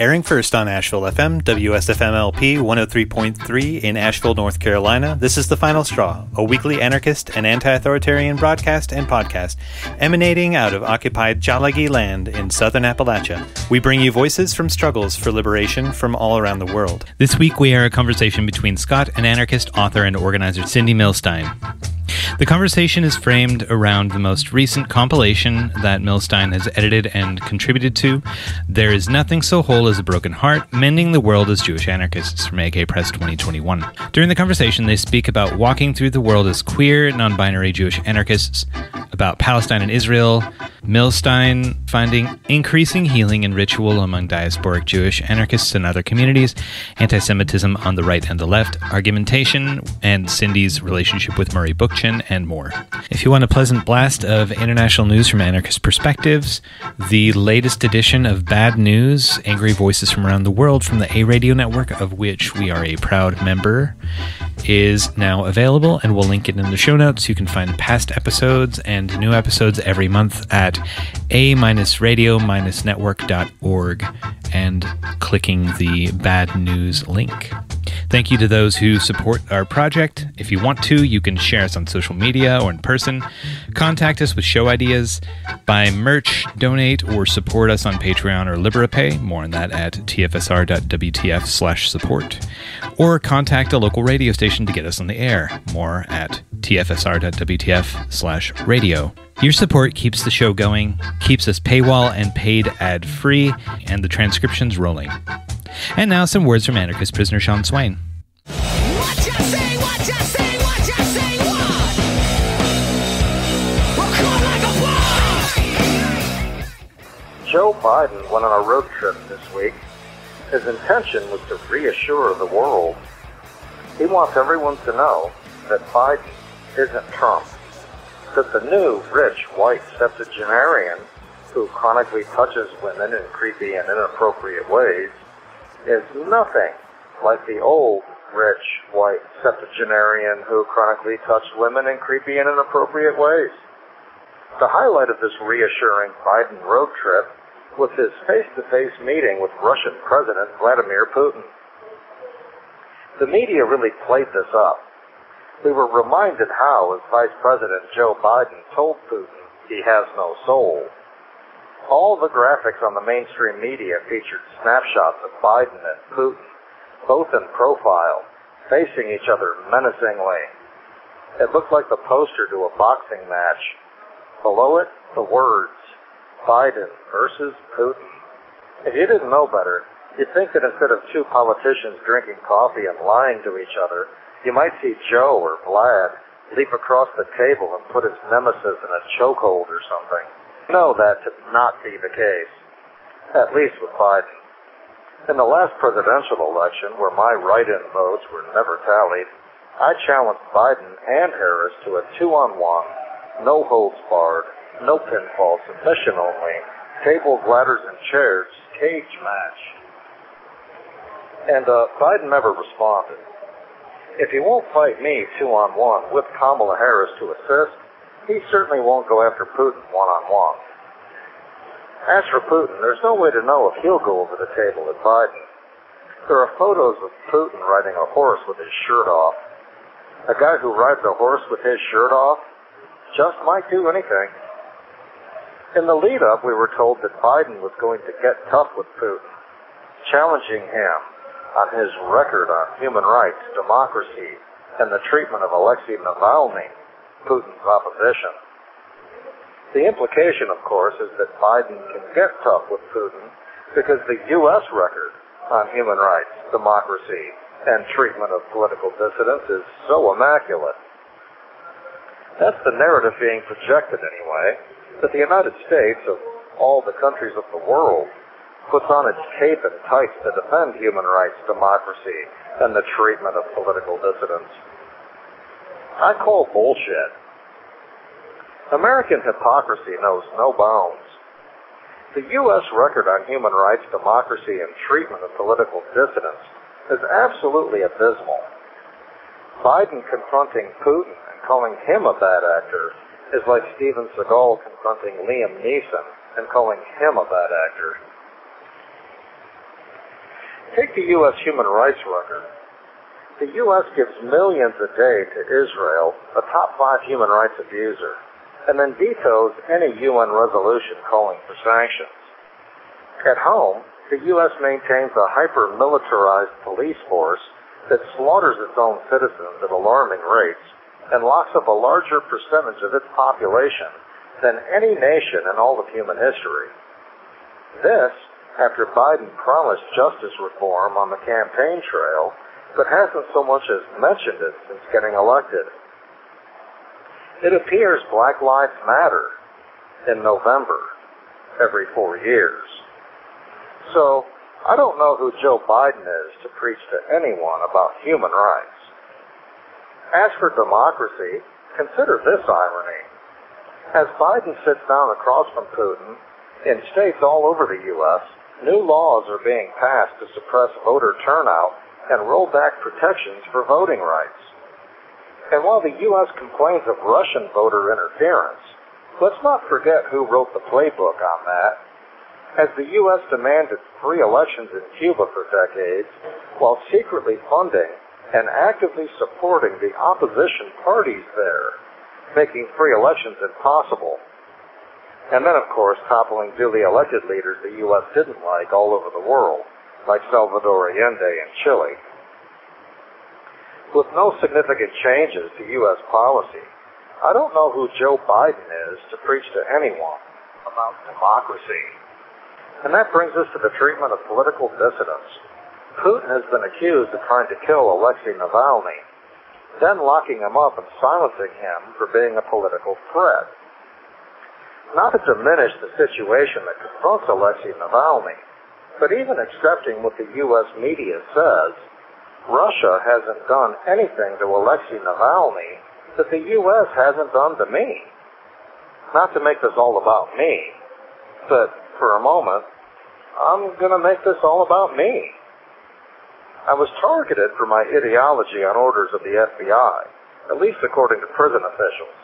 Airing first on Asheville FM, WSFMLP 103.3 in Asheville, North Carolina, this is The Final Straw, a weekly anarchist and anti authoritarian broadcast and podcast emanating out of occupied Tsalagi land in southern Appalachia. We bring you voices from struggles for liberation from all around the world. This week, we air a conversation between Scott and anarchist, author, and organizer Cindy Milstein. The conversation is framed around the most recent compilation that Milstein has edited and contributed to. There is Nothing So Whole as a Broken Heart, Mending the World as Jewish Anarchists from AK Press 2021. During the conversation, they speak about walking through the world as queer, non binary Jewish anarchists, about Palestine and Israel, Milstein finding increasing healing and ritual among diasporic Jewish anarchists and other communities, anti Semitism on the right and the left, argumentation, and Cindy's relationship with Murray And more. If you want a pleasant blast of international news from anarchist perspectives, the latest edition of Bad News Angry Voices from Around the World from the A Radio Network, of which we are a proud member, is now available, and we'll link it in the show notes. You can find past episodes and new episodes every month at a-radio-network.org and clicking the bad news link. Thank you to those who support our project. If you want to, you can share us on social media or in person. Contact us with show ideas, buy merch, donate, or support us on Patreon or LiberaPay. More on that at tfsr.wtf slash support. Or contact a local radio station to get us on the air. More at tfsr.wtf slash radio. Your support keeps the show going, keeps us paywall and paid ad free, and the transcriptions rolling. And now some words from anarchist prisoner Sean Swain. Joe Biden went on a road trip this week. His intention was to reassure the world. He wants everyone to know that Biden isn't Trump. That the new, rich, white septuagenarian who chronically touches women in creepy and inappropriate ways is nothing like the old, rich, white septuagenarian who chronically touched women in creepy and inappropriate ways. The highlight of this reassuring Biden road trip was his face-to-face meeting with Russian President Vladimir Putin. The media really played this up. We were reminded how, as Vice President Joe Biden told Putin he has no soul, all the graphics on the mainstream media featured snapshots of Biden and Putin, both in profile, facing each other menacingly. It looked like the poster to a boxing match. Below it, the words, Biden versus Putin. If you didn't know better, you'd think that instead of two politicians drinking coffee and lying to each other, you might see Joe or Vlad leap across the table and put his nemesis in a chokehold or something know that to not be the case, at least with Biden. In the last presidential election, where my write-in votes were never tallied, I challenged Biden and Harris to a two-on-one, no holds barred, no pinfall, submission only, tables, ladders, and chairs cage match. And uh, Biden never responded. If he won't fight me two-on-one with Kamala Harris to assist, he certainly won't go after Putin one on one. As for Putin, there's no way to know if he'll go over the table with Biden. There are photos of Putin riding a horse with his shirt off. A guy who rides a horse with his shirt off just might do anything. In the lead up, we were told that Biden was going to get tough with Putin, challenging him on his record on human rights, democracy, and the treatment of Alexei Navalny, Putin's opposition. The implication, of course, is that Biden can get tough with Putin because the U.S. record on human rights, democracy, and treatment of political dissidents is so immaculate. That's the narrative being projected anyway, that the United States, of all the countries of the world, puts on its cape and tights to defend human rights, democracy, and the treatment of political dissidents. I call bullshit. American hypocrisy knows no bounds. The U.S. record on human rights, democracy, and treatment of political dissidents is absolutely abysmal. Biden confronting Putin and calling him a bad actor is like Steven Seagal confronting Liam Neeson and calling him a bad actor. Take the U.S. human rights record. The U.S. gives millions a day to Israel, a top five human rights abuser, and then vetoes any UN resolution calling for sanctions. At home, the U.S. maintains a hyper-militarized police force that slaughters its own citizens at alarming rates and locks up a larger percentage of its population than any nation in all of human history. This, after Biden promised justice reform on the campaign trail, but hasn't so much as mentioned it since getting elected. It appears Black Lives Matter in November every four years. So, I don't know who Joe Biden is to preach to anyone about human rights. As for democracy, consider this irony. As Biden sits down across from Putin, in states all over the U.S., new laws are being passed to suppress voter turnout and roll back protections for voting rights. And while the U.S. complains of Russian voter interference, let's not forget who wrote the playbook on that. As the U.S. demanded free elections in Cuba for decades, while secretly funding and actively supporting the opposition parties there, making free elections impossible. And then, of course, toppling duly elected leaders the U.S. didn't like all over the world, like Salvador Allende in Chile. With no significant changes to U.S. policy, I don't know who Joe Biden is to preach to anyone about democracy. And that brings us to the treatment of political dissidents. Putin has been accused of trying to kill Alexei Navalny, then locking him up and silencing him for being a political threat. Not to diminish the situation that confronts Alexei Navalny, but even accepting what the U.S. media says, Russia hasn't done anything to Alexei Navalny that the U.S. hasn't done to me. Not to make this all about me, but for a moment, I'm going to make this all about me. I was targeted for my ideology on orders of the FBI, at least according to prison officials.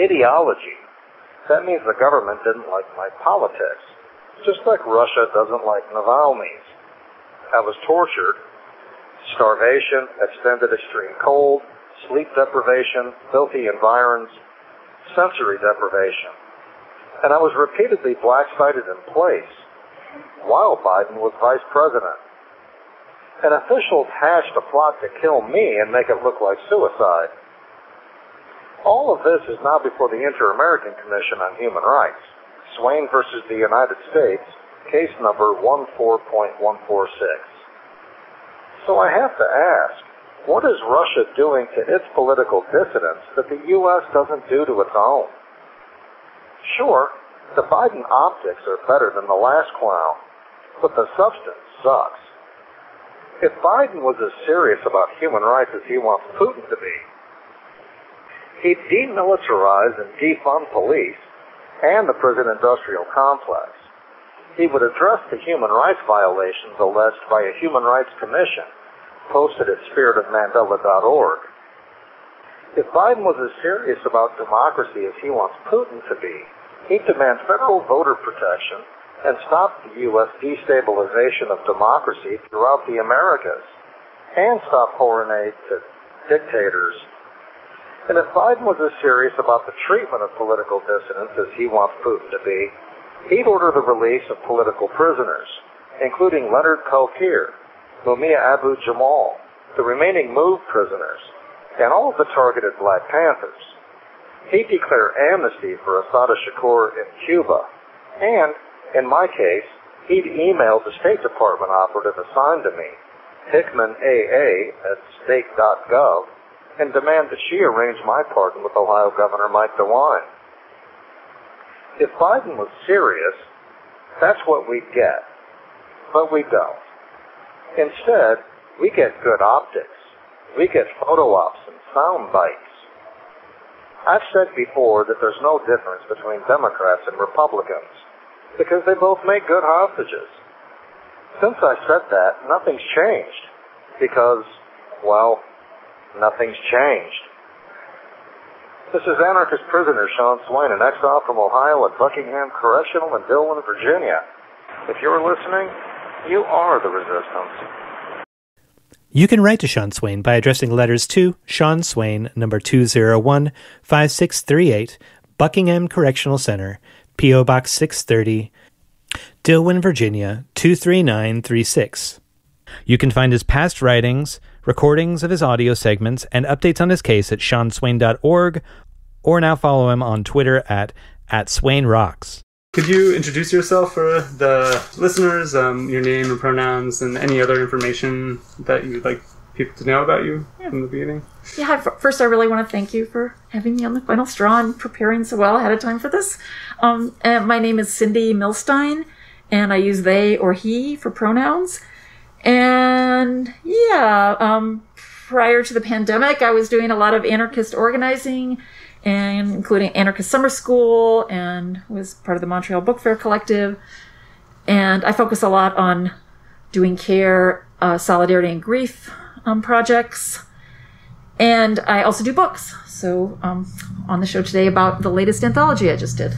Ideology. That means the government didn't like my politics, just like Russia doesn't like Navalny's. I was tortured. Starvation, extended extreme cold, sleep deprivation, filthy environs, sensory deprivation. And I was repeatedly black-sited in place while Biden was vice president and officials hatched a plot to kill me and make it look like suicide. All of this is now before the Inter-American Commission on Human Rights, Swain versus the United States, case number 14.146. So I have to ask, what is Russia doing to its political dissidents that the U.S. doesn't do to its own? Sure, the Biden optics are better than the last clown, but the substance sucks. If Biden was as serious about human rights as he wants Putin to be, he'd demilitarize and defund police and the prison industrial complex. He would address the human rights violations alleged by a Human Rights Commission posted at spiritofmandela.org. If Biden was as serious about democracy as he wants Putin to be, he'd demand federal voter protection and stop the U.S. destabilization of democracy throughout the Americas and stop foreign aid to dictators. And if Biden was as serious about the treatment of political dissidents as he wants Putin to be, he'd order the release of political prisoners, including Leonard Peltier, Mumia Abu Jamal, the remaining MOVE prisoners, and all of the targeted Black Panthers. He'd declare amnesty for Assata Shakur in Cuba, and in my case, he'd emailed the State Department operative assigned to me, Hickman AA at state.gov, and demand that she arrange my pardon with Ohio Governor Mike DeWine. If Biden was serious, that's what we'd get. But we don't. Instead, we get good optics. We get photo ops and sound bites. I've said before that there's no difference between Democrats and Republicans because they both make good hostages. Since I said that, nothing's changed because, well, nothing's changed. This is anarchist prisoner Sean Swain, an exile from Ohio at Buckingham Correctional in Dillwyn, Virginia. If you're listening, You are the resistance. You can write to Sean Swain by addressing letters to Sean Swain, number 201 5638, Buckingham Correctional Center, P.O. Box 630, Dillwyn, Virginia 23936. You can find his past writings, recordings of his audio segments, and updates on his case at seanswain.org, or now follow him on Twitter at, at Swain Rocks. Could you introduce yourself for the listeners, um, your name and pronouns, and any other information that you'd like people to know about you in the beginning? Yeah, first, I really want to thank you for having me on the final straw and preparing so well ahead of time for this. Um, my name is Cindy Milstein, and I use they or he for pronouns. And yeah, um, prior to the pandemic, I was doing a lot of anarchist organizing and including Anarchist Summer School and was part of the Montreal Book Fair Collective. And I focus a lot on doing care, uh, solidarity, and grief um, projects. And I also do books. So um, on the show today about the latest anthology I just did.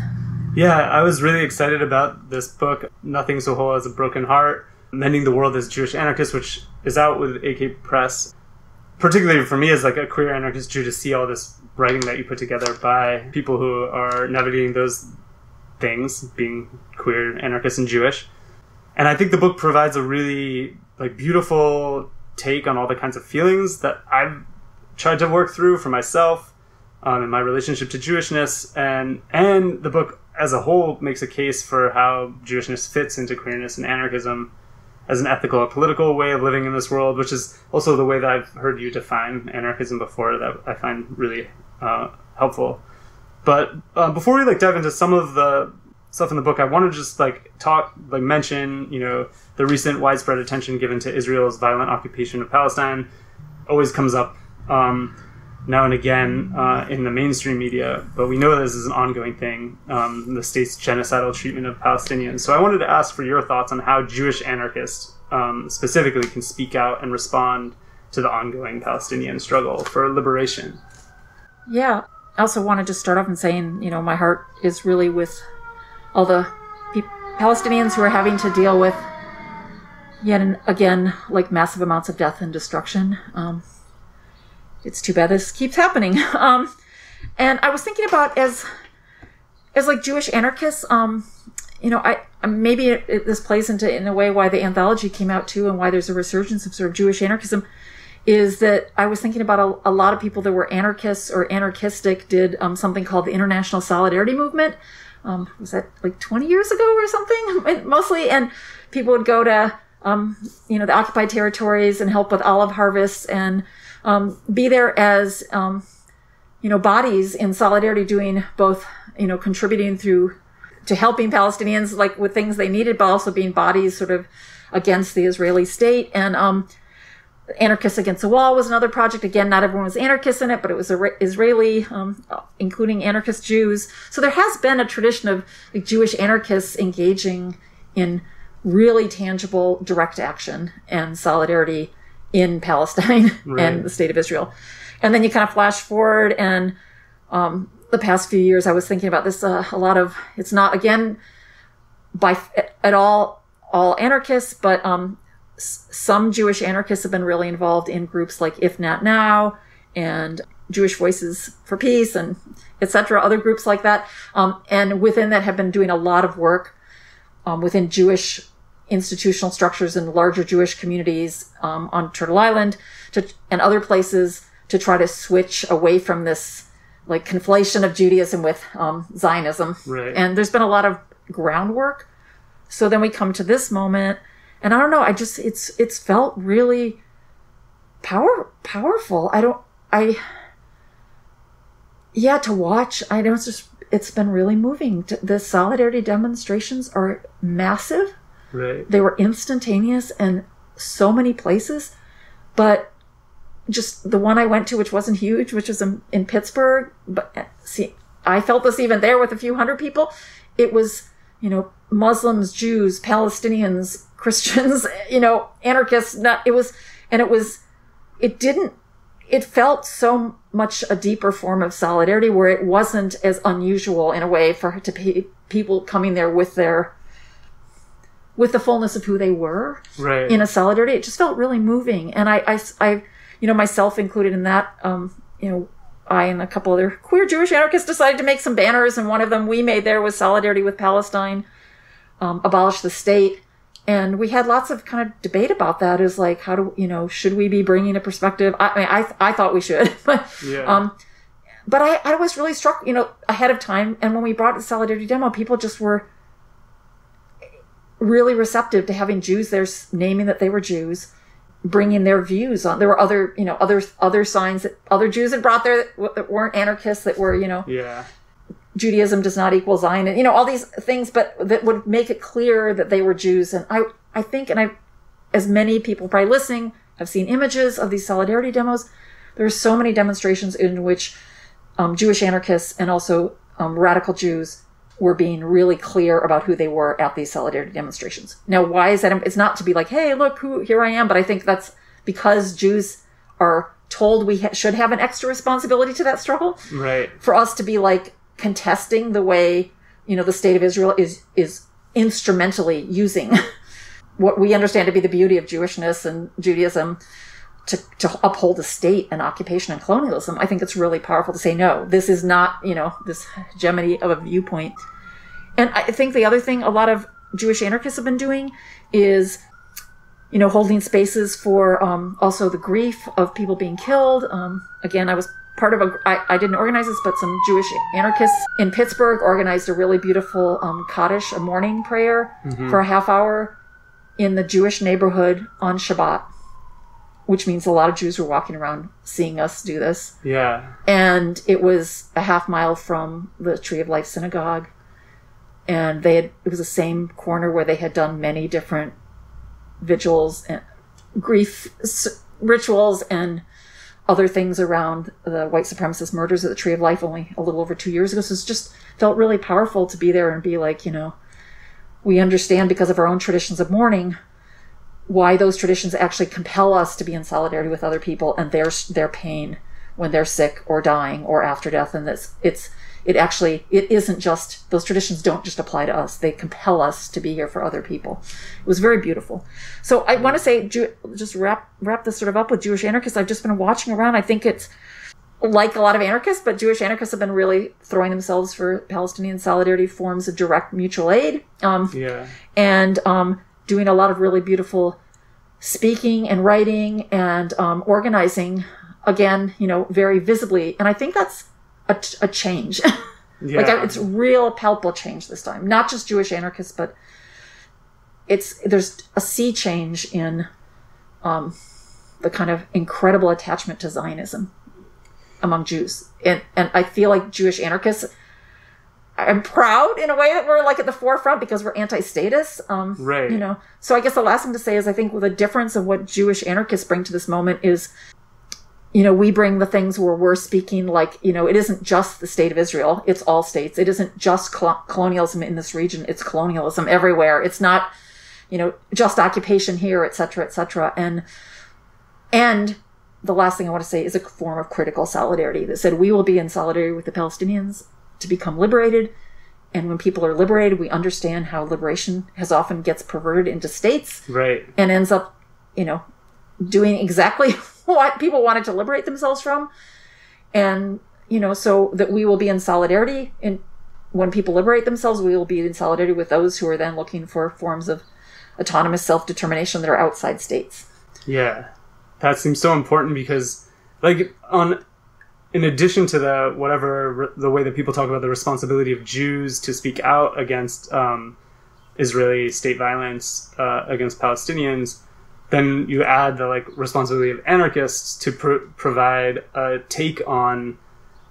Yeah, I was really excited about this book, Nothing So Whole as a Broken Heart, Mending the World as Jewish Anarchist, which is out with AK Press. Particularly for me as like a queer anarchist Jew to see all this writing that you put together by people who are navigating those things, being queer, anarchist, and Jewish. And I think the book provides a really like beautiful take on all the kinds of feelings that I've tried to work through for myself um, in my relationship to Jewishness, and and the book as a whole makes a case for how Jewishness fits into queerness and anarchism as an ethical or political way of living in this world, which is also the way that I've heard you define anarchism before that I find really uh, helpful. But uh, before we like dive into some of the stuff in the book, I want to just like talk, like mention, you know, the recent widespread attention given to Israel's violent occupation of Palestine. Always comes up um, now and again uh, in the mainstream media, but we know this is an ongoing thing. Um, the state's genocidal treatment of Palestinians. So I wanted to ask for your thoughts on how Jewish anarchists um, specifically can speak out and respond to the ongoing Palestinian struggle for liberation. Yeah. I also wanted to start off and saying, you know, my heart is really with all the pe- Palestinians who are having to deal with yet again like massive amounts of death and destruction. Um, it's too bad this keeps happening. Um, and I was thinking about as as like Jewish anarchists, um, you know, I maybe it, it, this plays into in a way why the anthology came out too, and why there's a resurgence of sort of Jewish anarchism. Is that I was thinking about a, a lot of people that were anarchists or anarchistic did um, something called the International Solidarity Movement. Um, was that like 20 years ago or something? Mostly, and people would go to um, you know the occupied territories and help with olive harvests and um, be there as um, you know bodies in solidarity, doing both you know contributing through to helping Palestinians like with things they needed, but also being bodies sort of against the Israeli state and um, Anarchists Against the Wall was another project. Again, not everyone was anarchist in it, but it was Israeli, um, including anarchist Jews. So there has been a tradition of like, Jewish anarchists engaging in really tangible direct action and solidarity in Palestine right. and the state of Israel. And then you kind of flash forward and um, the past few years, I was thinking about this uh, a lot of, it's not again by at all, all anarchists, but um, s- some Jewish anarchists have been really involved in groups like If Not Now and Jewish Voices for Peace and etc. Other groups like that. Um, and within that have been doing a lot of work um, within Jewish institutional structures in larger Jewish communities um, on Turtle Island to, and other places to try to switch away from this like conflation of Judaism with um, Zionism. Right. And there's been a lot of groundwork. So then we come to this moment, and I don't know. I just it's it's felt really power powerful. I don't I yeah to watch. I know it's just it's been really moving. The solidarity demonstrations are massive Right. They were instantaneous in so many places, but just the one I went to, which wasn't huge, which was in, in Pittsburgh, but uh, see, I felt this even there with a few hundred people. It was, you know, Muslims, Jews, Palestinians, Christians, you know, anarchists. Not it was, and it was, it didn't. It felt so much a deeper form of solidarity where it wasn't as unusual in a way for to be people coming there with their with the fullness of who they were right. in a solidarity. It just felt really moving, and I, I, I you know, myself included in that. Um, you know, I and a couple other queer Jewish anarchists decided to make some banners, and one of them we made there was solidarity with Palestine, um, abolish the state. And we had lots of kind of debate about that. Is like, how do you know? Should we be bringing a perspective? I, I mean, I I thought we should, but yeah. um, but I, I was really struck, you know, ahead of time. And when we brought the solidarity demo, people just were really receptive to having Jews there, naming that they were Jews, bringing their views on. There were other, you know, other other signs that other Jews had brought there that, that weren't anarchists, that were, you know, yeah. Judaism does not equal Zion, and you know all these things, but that would make it clear that they were Jews. And I, I think, and I, as many people probably listening have seen images of these solidarity demos. There are so many demonstrations in which um, Jewish anarchists and also um, radical Jews were being really clear about who they were at these solidarity demonstrations. Now, why is that? It's not to be like, hey, look, who here I am, but I think that's because Jews are told we ha- should have an extra responsibility to that struggle Right. for us to be like contesting the way you know the state of Israel is is instrumentally using what we understand to be the beauty of Jewishness and Judaism to, to uphold the state and occupation and colonialism. I think it's really powerful to say no. This is not you know this hegemony of a viewpoint. And I think the other thing a lot of Jewish anarchists have been doing is you know, holding spaces for um, also the grief of people being killed. Um, again, I was part of a, I, I didn't organize this, but some Jewish anarchists in Pittsburgh organized a really beautiful um, Kaddish, a mourning prayer for a half hour in the Jewish neighborhood on Shabbat, which means a lot of Jews were walking around seeing us do this. Yeah. And it was a half mile from the Tree of Life Synagogue. And they had, it was the same corner where they had done many different vigils and grief rituals and other things around the white supremacist murders at the Tree of Life only a little over two years ago. So it's just felt really powerful to be there and be like, you know, we understand because of our own traditions of mourning why those traditions actually compel us to be in solidarity with other people and their their pain when they're sick or dying or after death. And that's it's it actually it isn't just those traditions don't just apply to us. They compel us to be here for other people. It was very beautiful. So i want to say just wrap wrap this sort of up with jewish anarchists. I've just been watching around. I think it's like a lot of anarchists but jewish anarchists have been really throwing themselves for palestinian solidarity forms of direct mutual aid. Um, Yeah. and um, doing a lot of really beautiful speaking and writing and um, organizing again you know very visibly. And i think that's a, a change. Yeah. like it's real palpable change this time. Not just jewish anarchists but it's there's a sea change in um, the kind of incredible attachment to zionism among jews. And and i feel like jewish anarchists I'm proud in a way that we're like at the forefront because we're anti-statist. Um, Right. You know, so I guess the last thing to say is I think the difference of what Jewish anarchists bring to this moment is, you know, we bring the things where we're speaking like, you know, it isn't just the state of Israel; it's all states. It isn't just col- colonialism in this region; it's colonialism everywhere. It's not, you know, just occupation here, et cetera, et cetera. And and the last thing I want to say is a form of critical solidarity that said we will be in solidarity with the Palestinians to become liberated. And when people are liberated, we understand how liberation has often gets perverted into states right. and ends up, you know, doing exactly what people wanted to liberate themselves from. And, you know, so that we will be in solidarity. And when people liberate themselves, we will be in solidarity with those who are then looking for forms of autonomous self determination that are outside states. Yeah, that seems so important because, like, on in addition to the whatever the way that people talk about the responsibility of Jews to speak out against um, Israeli state violence uh, against Palestinians, then you add the like responsibility of anarchists to pro- provide a take on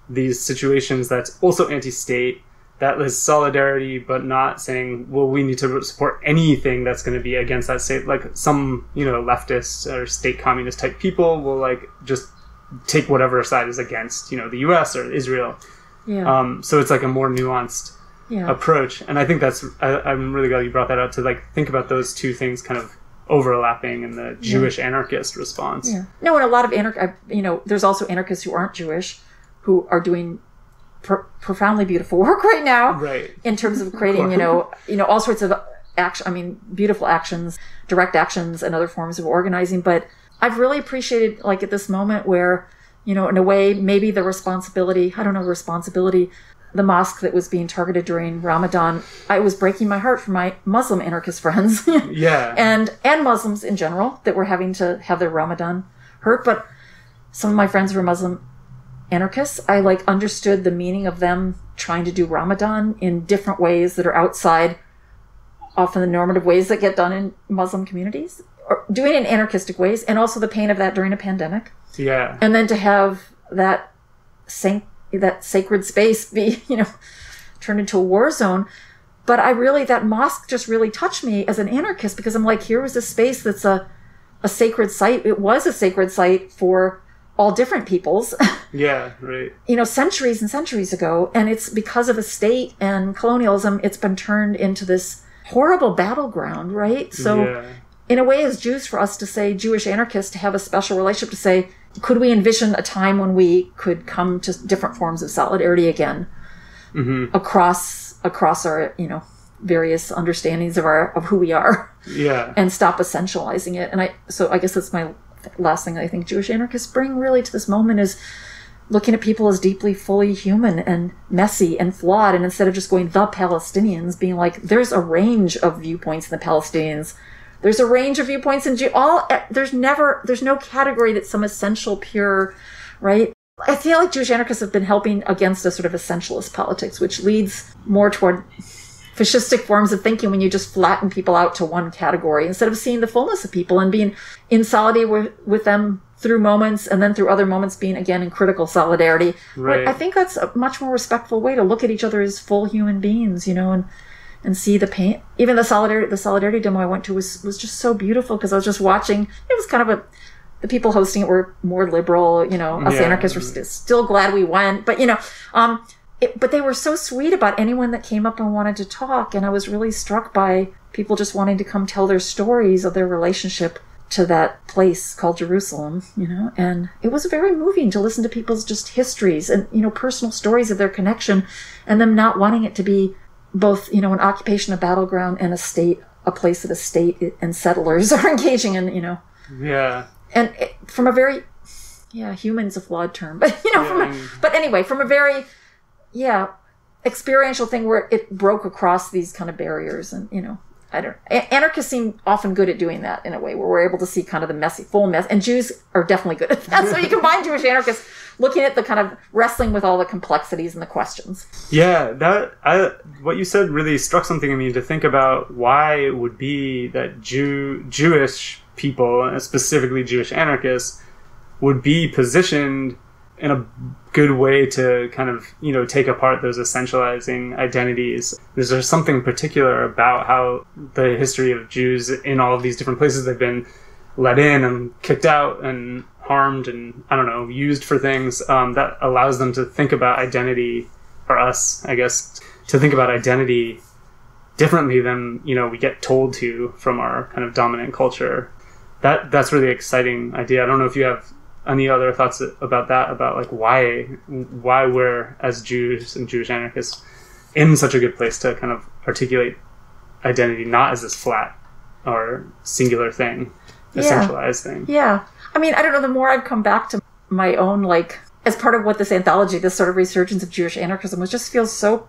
these situations that's also anti-state that is solidarity but not saying well we need to support anything that's going to be against that state. Like some you know leftist or state communist type people will like just take whatever side is against you know the us or israel Yeah. um, so it's like a more nuanced yeah. approach and i think that's I, i'm really glad you brought that up to like think about those two things kind of overlapping in the jewish anarchist response Yeah. No, and a lot of anarch, you know, there's also anarchists who aren't Jewish who are doing pro- profoundly beautiful work right now right in terms of creating, you know, you know, all sorts of action, I mean, beautiful actions, direct actions, and other forms of organizing. But I've really appreciated, like, at this moment where, you know, in a way, maybe the responsibility, I don't know, responsibility, the mosque that was being targeted during Ramadan, I was breaking my heart for my Muslim anarchist friends. Yeah. and and Muslims in general that were having to have their Ramadan hurt. But some of my friends were Muslim anarchists. I like understood the meaning of them trying to do Ramadan in different ways that are outside often the normative ways that get done in Muslim communities, doing it in anarchistic ways, and also the pain of that during a pandemic. yeah. And then to have that sanct- that sacred space be, you know, turned into a war zone. But I really that mosque just really touched me as an anarchist because I'm like, here was a space that's a a sacred site. It was a sacred site for all different peoples, Yeah. Right. you know, centuries and centuries ago. And it's because of the state and colonialism, it's been turned into this horrible battleground, right? So yeah. In a way, as Jews, for us to say Jewish anarchists to have a special relationship to say, could we envision a time when we could come to different forms of solidarity again mm-hmm. across across our you know various understandings of our of who we are Yeah. and stop essentializing it. And I so I guess that's my last thing I think Jewish anarchists bring really to this moment is looking at people as deeply fully human and messy and flawed and instead of just going the palestinians being like there's a range of viewpoints in the palestinians there's a range of viewpoints in Jew- all eh, there's never there's no category that's some essential pure right i feel like jewish anarchists have been helping against a sort of essentialist politics which leads more toward fascistic forms of thinking when you just flatten people out to one category instead of seeing the fullness of people and being in solidarity with, with them through moments and then through other moments being again in critical solidarity. Right. I think that's a much more respectful way to look at each other as full human beings, you know, and and see the paint. Even the solidarity the solidarity demo I went to was was just so beautiful because I was just watching. It was kind of a the people hosting it were more liberal, you know. Us Yeah. anarchists were st- still glad we went, but you know, um, it, but they were so sweet about anyone that came up and wanted to talk, and I was really struck by people just wanting to come tell their stories of their relationship to that place called Jerusalem, you know, and it was very moving to listen to people's just histories and you know personal stories of their connection, and them not wanting it to be both you know an occupation, a battleground, and a state, a place that a state and settlers are engaging in, you know Yeah. and it, from a very yeah human's a flawed term but you know from a, Yeah. but anyway from a very yeah experiential thing where it broke across these kind of barriers and you know i don't anarchists seem often good at doing that in a way where we're able to see kind of the messy full mess and jews are definitely good at that so you combine jewish anarchists looking at the kind of wrestling with all the complexities and the questions Yeah, that I what you said really struck something in me to think about why it would be that Jew Jewish people, specifically Jewish anarchists, would be positioned in a good way to kind of you know take apart those essentializing identities. Is there something particular about how the history of Jews in all of these different places they've been let in and kicked out and harmed and I don't know used for things um, that allows them to think about identity or us, I guess, to think about identity differently than you know we get told to from our kind of dominant culture. That that's really exciting idea. I don't know if you have any other thoughts about that about like why why we're as Jews and Jewish anarchists in such a good place to kind of articulate identity not as this flat or singular thing, a Yeah. centralized thing. Yeah. I mean, I don't know, the more I've come back to my own, like, as part of what this anthology, this sort of resurgence of Jewish anarchism was just feels so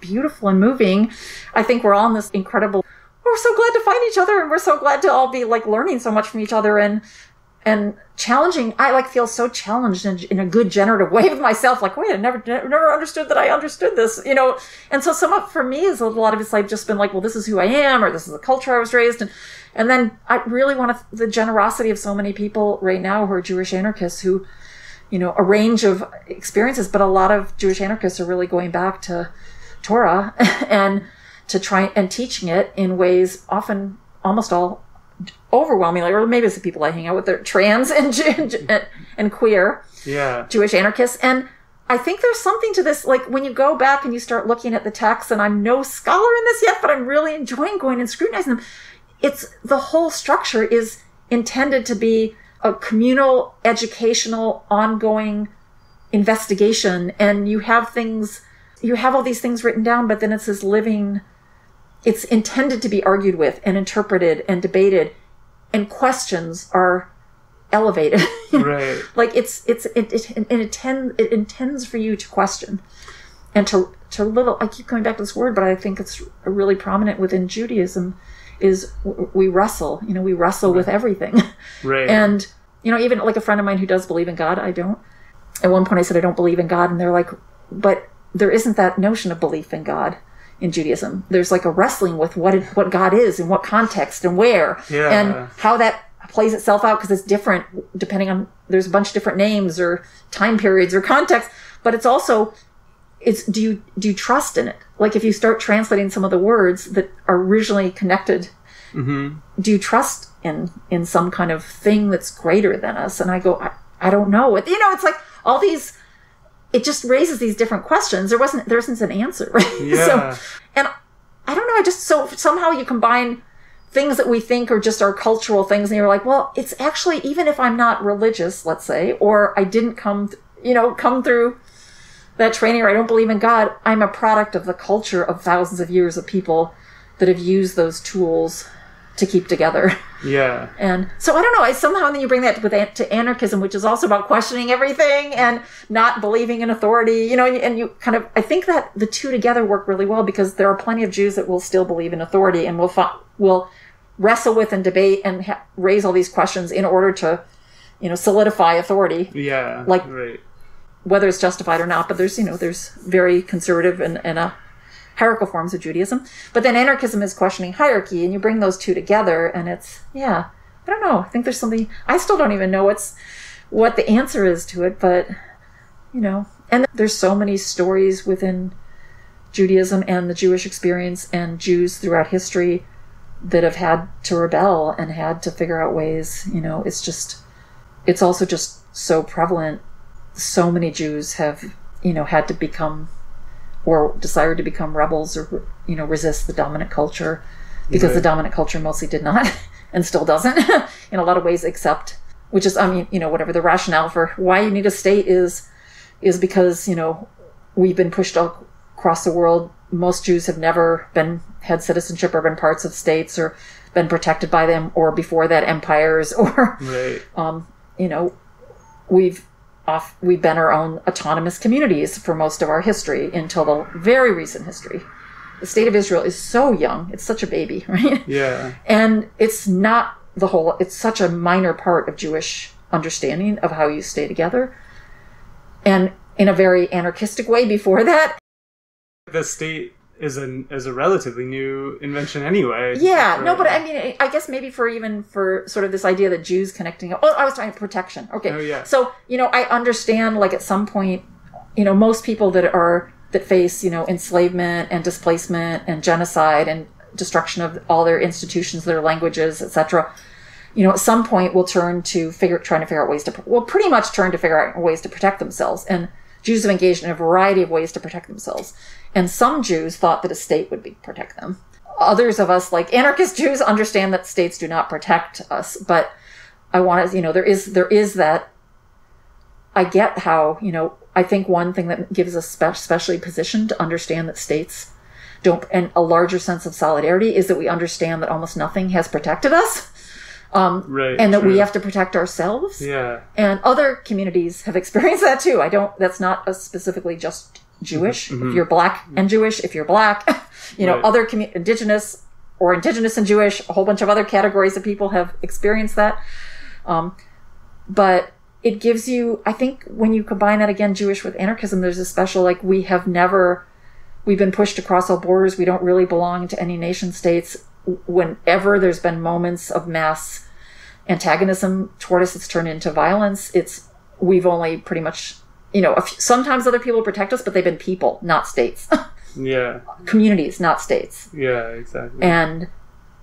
beautiful and moving. I think we're all in this incredible, we're so glad to find each other and we're so glad to all be like learning so much from each other and, and challenging. I like feel so challenged in, in a good generative way with myself. Like, wait, I never, never understood that I understood this, you know? And so some of, for me is a lot of it's like just been like, well, this is who I am or this is the culture I was raised in. And then I really want to, the generosity of so many people right now who are Jewish anarchists who, you know, a range of experiences, but a lot of Jewish anarchists are really going back to Torah and to try and teaching it in ways often almost all overwhelmingly, or maybe it's the people I hang out with, they're trans and, and, and queer. Yeah. Jewish anarchists. And I think there's something to this, like when you go back and you start looking at the text, and I'm no scholar in this yet, but I'm really enjoying going and scrutinizing them. It's the whole structure is intended to be a communal, educational, ongoing investigation. And you have things, you have all these things written down, but then it's this living it's intended to be argued with and interpreted and debated and questions are elevated right. like it's it's it it, it, intend, it intends for you to question and to to little i keep coming back to this word but i think it's really prominent within judaism is we wrestle you know we wrestle with everything. Right. and you know even like a friend of mine who does believe in god i don't. At one point i said i don't believe in god and they're like but there isn't that notion of belief in god in judaism. There's like a wrestling with what it, what god is in what context and where Yeah. and how that plays itself out because it's different depending on there's a bunch of different names or time periods or context but it's also it's do you do you trust in it like if you start translating some of the words that are originally connected mm-hmm. do you trust in in some kind of thing that's greater than us? And i go i, I don't know. You know it's like all these it just raises these different questions. There wasn't there isn't an answer right? Yeah. so and i don't know i just so somehow you combine things that we think are just our cultural things and you're like well it's actually even if i'm not religious let's say or i didn't come you know come through that training or i don't believe in god i'm a product of the culture of thousands of years of people that have used those tools to keep together yeah. and so i don't know i somehow then you bring that with to anarchism which is also about questioning everything and not believing in authority you know and, and you kind of i think that the two together work really well because there are plenty of jews that will still believe in authority and will fi- will wrestle with and debate and ha- raise all these questions in order to you know solidify authority Yeah. Like- right. Whether it's justified or not but there's you know there's very conservative and, and a hierarchical forms of judaism. But then anarchism is questioning hierarchy and you bring those two together and it's yeah i don't know. I think there's something i still don't even know what's what the answer is to it but you know and there's so many stories within judaism and the jewish experience and jews throughout history that have had to rebel and had to figure out ways you know it's just it's also just so prevalent so many Jews have, you know, had to become or desired to become rebels or, you know, resist the dominant culture because the dominant culture mostly did not and still doesn't in a lot of ways accept, which is, I mean, you know, whatever the rationale for why you need a state is, is because, you know, we've been pushed all across the world. Most Jews have never been, had citizenship or been parts of states or been protected by them or before that empires or, Right. um, you know, we've off we've been our own autonomous communities for most of our history until the very recent history. The state of Israel is so young; it's such a baby, right? Yeah. And it's not the whole. It's such a minor part of Jewish understanding of how you stay together, and in a very anarchistic way. Before that, The state is an is a relatively new invention anyway. Yeah, no, but I mean, I guess maybe for even for sort of this idea that Jews connecting. Oh, I was talking protection. Okay, Oh, yeah. So you know, I understand. Like at some point, you know, most people that are that face you know enslavement and displacement and genocide and destruction of all their institutions, their languages, etc. You know, at some point, will turn to figure trying to figure out ways to well, pretty much turn to figure out ways to protect themselves. And Jews have engaged in a variety of ways to protect themselves. And some Jews thought that a state would be protect them. Others of us like anarchist jews understand that states do not protect us. But i want to you know there is there is that i get how you know i think one thing that gives us spe- especially position to understand that states don't and a larger sense of solidarity is that we understand that almost nothing has protected us um, Right. and that we have to protect ourselves Yeah. and other communities have experienced that too. I don't. That's not a specifically just Jewish. If you're black and Jewish, if you're black, you know, Right. other commu- indigenous or indigenous and Jewish, a whole bunch of other categories of people have experienced that. Um, but it gives you, I think, when you combine that again, Jewish with anarchism, there's a special like we have never, we've been pushed across all borders. We don't really belong to any nation states. Whenever there's been moments of mass antagonism toward us it's turned into violence it's we've only pretty much you know a few, sometimes other people protect us but they've been people not states Yeah. communities not states Yeah. Exactly. and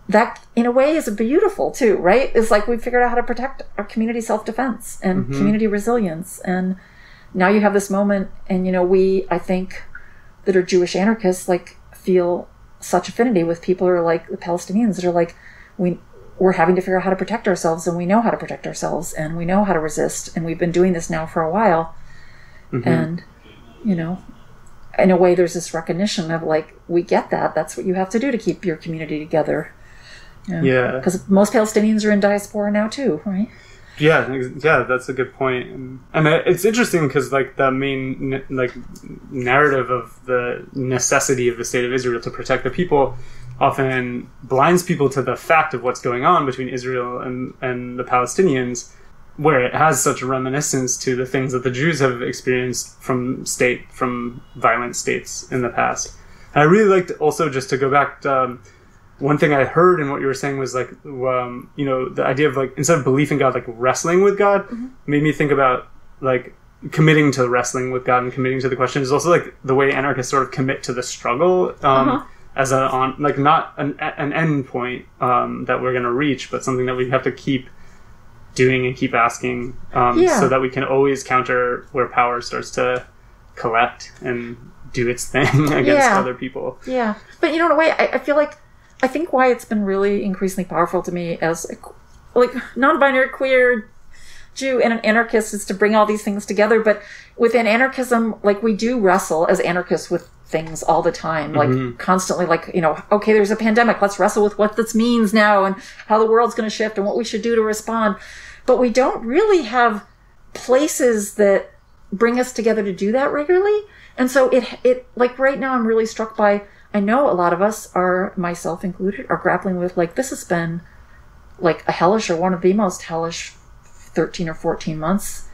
that in a way is beautiful too right it's like we figured out how to protect our community self-defense and mm-hmm. community resilience and now you have this moment and you know we i think that are jewish anarchists like feel such affinity with people who are like the palestinians that are like we we're having to figure out how to protect ourselves and we know how to protect ourselves and we know how to resist and we've been doing this now for a while mm-hmm. and you know in a way, there's this recognition of like, we get that. That's what you have to do to keep your community together. Yeah. Because most Palestinians are in diaspora now too, right? Yeah, yeah, that's a good point, and, and it's interesting because like the main like narrative of the necessity of the state of Israel to protect the people often blinds people to the fact of what's going on between Israel and and the Palestinians, where it has such a reminiscence to the things that the Jews have experienced from state from violent states in the past. And I really liked also just to go back. Um, one thing I heard in what you were saying was like, um, you know, the idea of like instead of belief in God, like wrestling with God, made me think about like committing to wrestling with God and committing to the question is also like the way anarchists sort of commit to the struggle um, as a on like not an an end point um, that we're gonna reach, but something that we have to keep doing and keep asking um, Yeah. so that we can always counter where power starts to collect and do its thing against Yeah. other people. Yeah, but you know, in a way, I, I feel like I think why it's been really increasingly powerful to me as a, like non-binary queer Jew and an anarchist is to bring all these things together. But within anarchism, like we do wrestle as anarchists with things all the time, like mm-hmm. constantly. Like you know, okay, there's a pandemic. Let's wrestle with what this means now and how the world's going to shift and what we should do to respond. But we don't really have places that bring us together to do that regularly. And so it it like right now I'm really struck by I know a lot of us are myself included are grappling with like this has been like a hellish or one of the most hellish 13 or 14 months.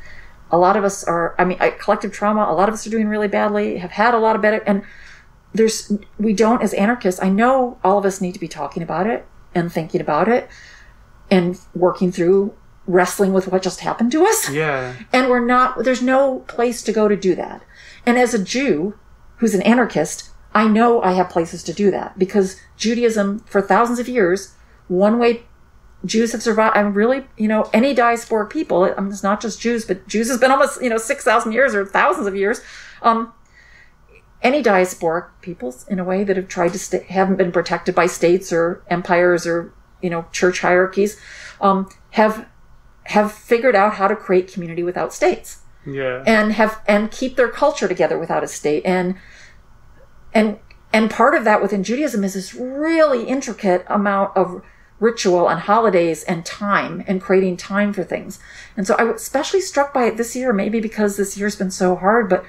A lot of us are I mean collective trauma, a lot of us are doing really badly, have had a lot of bad and there's we don't as anarchists, I know all of us need to be talking about it and thinking about it and working through wrestling with what just happened to us Yeah. and we're not there's no place to go to do that and as a jew who's an anarchist i know i have places to do that because judaism for thousands of years one way jews have survived i'm really you know any diasporic people I mean, it's not just jews but jews has been almost you know 6000 years or thousands of years um any diasporic peoples in a way that have tried to stay, haven't been protected by states or empires or you know church hierarchies um, have have figured out how to create community without states Yeah. and have and keep their culture together without a state and and and part of that within Judaism is this really intricate amount of ritual and holidays and time and creating time for things. And so I was especially struck by it this year, maybe because this year's been so hard, but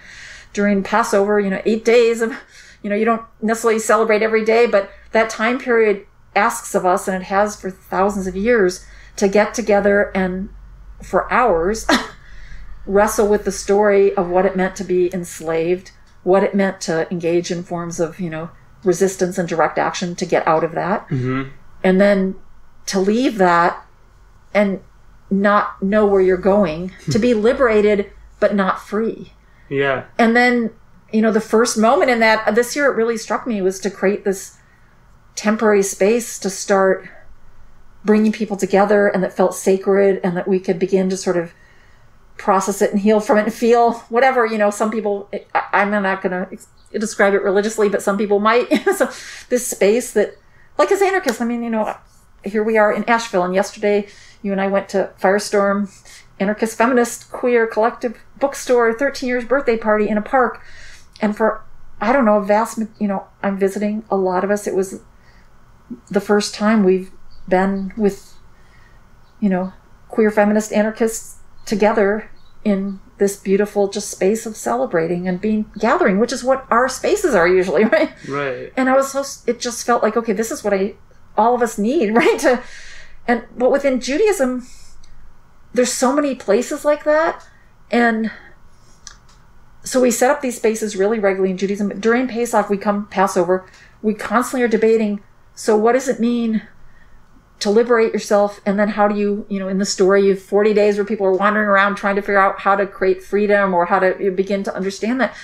during Passover, you know, eight days of, you know, you don't necessarily celebrate every day, but that time period asks of us, and it has for thousands of years, to get together and for hours wrestle with the story of what it meant to be enslaved, what it meant to engage in forms of, you know, resistance and direct action to get out of that. Mm-hmm. And then to leave that and not know where you're going, to be liberated but not free. Yeah. And then, you know, the first moment in that this year it really struck me was to create this temporary space to start bringing people together and that felt sacred and that we could begin to sort of process it and heal from it and feel whatever, you know, some people, I, I'm not going to describe it religiously, but some people might. so this space that, like as anarchists, I mean, you know, here we are in Asheville and yesterday you and I went to Firestorm anarchist feminist queer collective bookstore 13 years birthday party in a park and for i don't know a vast you know i'm visiting a lot of us it was the first time we've been with you know queer feminist anarchists together in this beautiful just space of celebrating and being gathering which is what our spaces are usually right Right. and I was so it just felt like okay, this is what I all of us need, right? To and but within Judaism, there's so many places like that, and so we set up these spaces really regularly in Judaism. During Pesach, we come Passover, we constantly are debating. So what does it mean? To liberate yourself, and then how do you, you know, in the story, you have 40 days where people are wandering around trying to figure out how to create freedom or how to begin to understand that.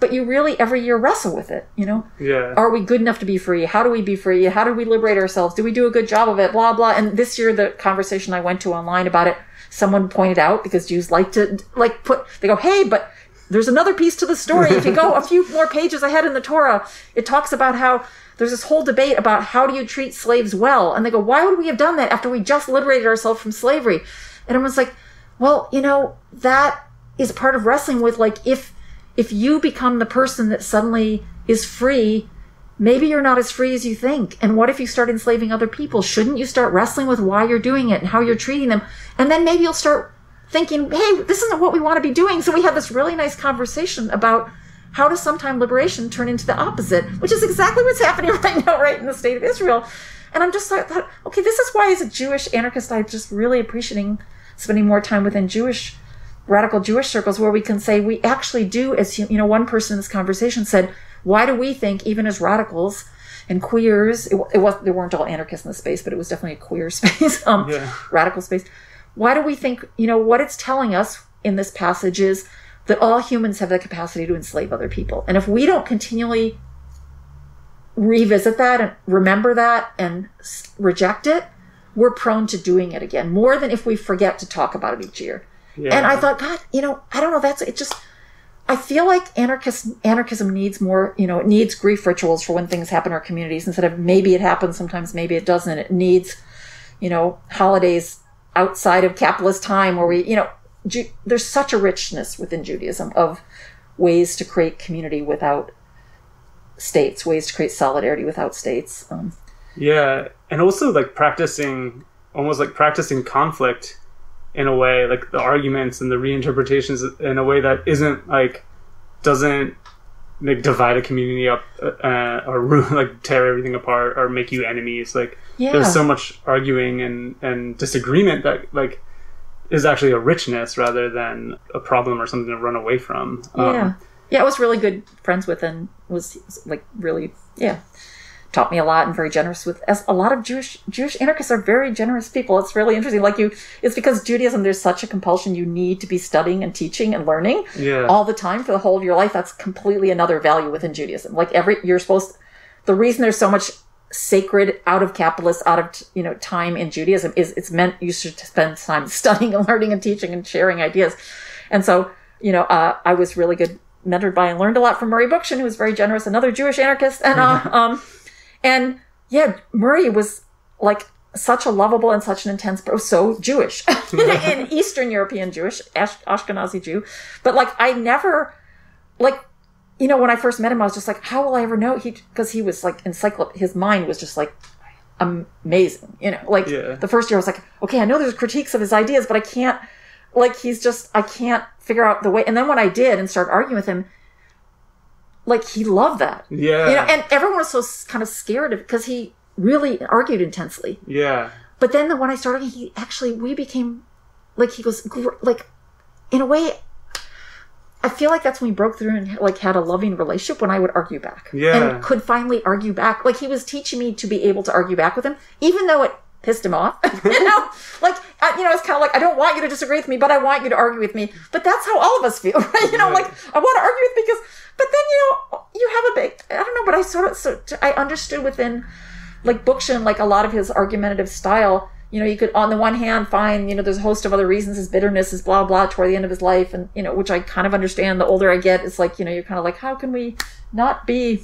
But you really every year wrestle with it, you know? Yeah. are we good enough to be free? How do we be free? How do we liberate ourselves? Do we do a good job of it? Blah blah. And this year, the conversation I went to online about it, someone pointed out because Jews like to like put they go, hey, but there's another piece to the story. If you go a few more pages ahead in the Torah, it talks about how there's this whole debate about how do you treat slaves well, and they go, why would we have done that after we just liberated ourselves from slavery? And I was like, well, you know, that is part of wrestling with like if if you become the person that suddenly is free, maybe you're not as free as you think. And what if you start enslaving other people? Shouldn't you start wrestling with why you're doing it and how you're treating them? And then maybe you'll start thinking, hey, this isn't what we want to be doing. So we had this really nice conversation about how does sometime liberation turn into the opposite, which is exactly what's happening right now, right in the state of Israel. And I'm just like, okay, this is why as a Jewish anarchist, I'm just really appreciating spending more time within Jewish radical Jewish circles where we can say we actually do as you know one person in this conversation said why do we think even as radicals and queers it, it was there weren't all anarchists in the space but it was definitely a queer space um, Yeah. radical space why do we think you know what it's telling us in this passage is that all humans have the capacity to enslave other people and if we don't continually revisit that and remember that and reject it we're prone to doing it again more than if we forget to talk about it each year Yeah. and I thought, God, you know, I don't know. That's it. Just I feel like anarchist anarchism needs more. You know, it needs grief rituals for when things happen in our communities instead of maybe it happens sometimes, maybe it doesn't. It needs, you know, holidays outside of capitalist time where we, you know, Ju- there's such a richness within Judaism of ways to create community without states, ways to create solidarity without states. Um, Yeah, and also like practicing, almost like practicing conflict in a way, like the arguments and the reinterpretations in a way that isn't like doesn't like divide a community up uh, or ru- like tear everything apart or make you enemies. Like yeah, there's so much arguing and and disagreement that like is actually a richness rather than a problem or something to run away from. Um, yeah yeah i was really good friends with and was like really yeah taught me a lot and very generous with as a lot of jewish jewish anarchists are very generous people. It's really interesting. Like you it's because judaism there's such a compulsion you need to be studying and teaching and learning Yeah. all the time for the whole of your life. That's completely another value within judaism. Like every you're supposed the reason there's so much sacred out of capitalist out of you know time in judaism is it's meant you should spend time studying and learning and teaching and sharing ideas. And so you know uh, i was really good mentored by and learned a lot from murray bookchin who was very generous another jewish anarchist. And uh, um and yeah murray was like such a lovable and such an intense bro so jewish. In eastern european jewish Ash- ashkenazi jew. But like i never like you know when i first met him i was just like how will i ever know? He because he was like encyclop his mind was just like amazing you know? Like Yeah. the first year i was like okay i know there's critiques of his ideas but i can't like he's just i can't figure out the way. And then when i did and started arguing with him like he loved that Yeah. you know and everyone was so kind of scared of because he really argued intensely yeah. but then the when I started, he actually we became like he goes like in a way. I feel like that's when we broke through and like had a loving relationship when I would argue back Yeah. and could finally argue back. Like he was teaching me to be able to argue back with him, even though it pissed him off. you know, like I, you know, it's kind of like I don't want you to disagree with me, but I want you to argue with me. But that's how all of us feel, right? You know, Right. like I want to argue with because, but then you know, you have a big. I don't know, but I sort of so I understood within like Bookchin, like a lot of his argumentative style, you know, you could on the one hand find, you know, there's a host of other reasons, his bitterness, is blah blah toward the end of his life, and you know, which I kind of understand. The older I get, it's like you know, you're kind of like, how can we not be?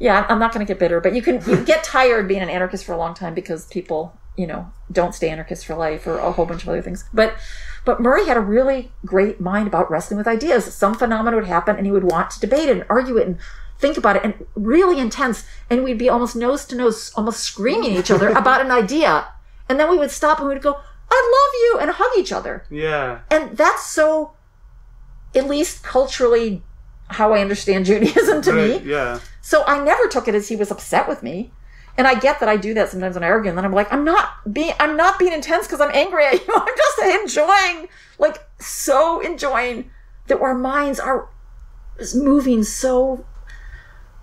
Yeah, I'm not going to get bitter, but you can you get tired being an anarchist for a long time because people, you know, don't stay anarchists for life or a whole bunch of other things. But but Murray had a really great mind about wrestling with ideas. Some phenomenon would happen, and he would want to debate it and argue it and think about it, and really intense. And we'd be almost nose to nose, almost screaming at each other about an idea. And then we would stop and we'd go, "I love you," and hug each other. Yeah. And that's so, at least culturally, how I understand Judaism to Right, me. Yeah. So I never took it as he was upset with me. And I get that I do that sometimes when I argue, and then I'm like, I'm not being, I'm not being intense because I'm angry at you. I'm just enjoying, like, so enjoying that our minds are moving so,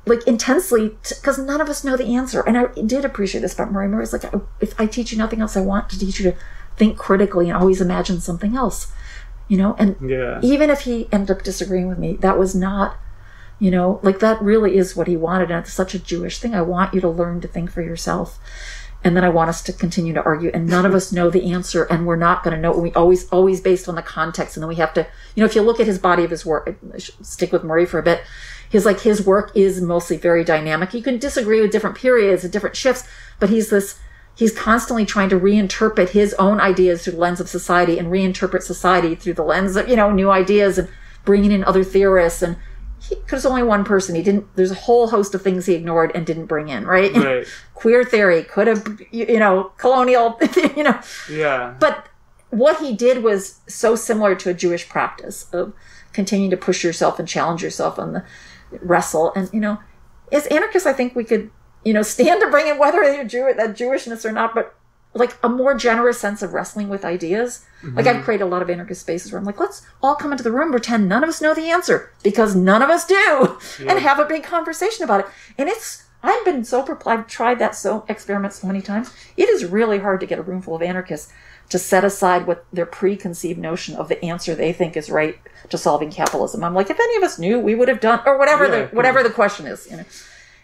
like, intensely because none of us know the answer. And I did appreciate this about Murray. Murray's like, if I teach you nothing else, I want to teach you to think critically and always imagine something else, you know. And Yeah. even if he ended up disagreeing with me, that was not, you know, like that really is what he wanted. And it's such a Jewish thing. I want you to learn to think for yourself. And then I want us to continue to argue. And none of us know the answer. And we're not going to know. We always, always based on the context. And then we have to, you know, if you look at his body of his work, stick with Murray for a bit. His like his work is mostly very dynamic. You can disagree with different periods and different shifts, but he's this he's constantly trying to reinterpret his own ideas through the lens of society and reinterpret society through the lens of you know new ideas and bringing in other theorists and because only one person he didn't there's a whole host of things he ignored and didn't bring in right, Right. queer theory could have you you know colonial you know Yeah. but what he did was so similar to a Jewish practice of continuing to push yourself and challenge yourself on the wrestle. And you know, as anarchists, I think we could you know stand to bring in whether you're Jew that Jewishness or not, but like a more generous sense of wrestling with ideas. Like I've mm-hmm. created a lot of anarchist spaces where I'm like, let's all come into the room, pretend none of us know the answer because none of us do, and have a big conversation about it. And it's I've been so perplexed. I've tried that so experiment so many times. It is really hard to get a room full of anarchists to set aside what their preconceived notion of the answer they think is right to solving capitalism. I'm like, if any of us knew, we would have done, or whatever Yeah. the whatever the question is. You know?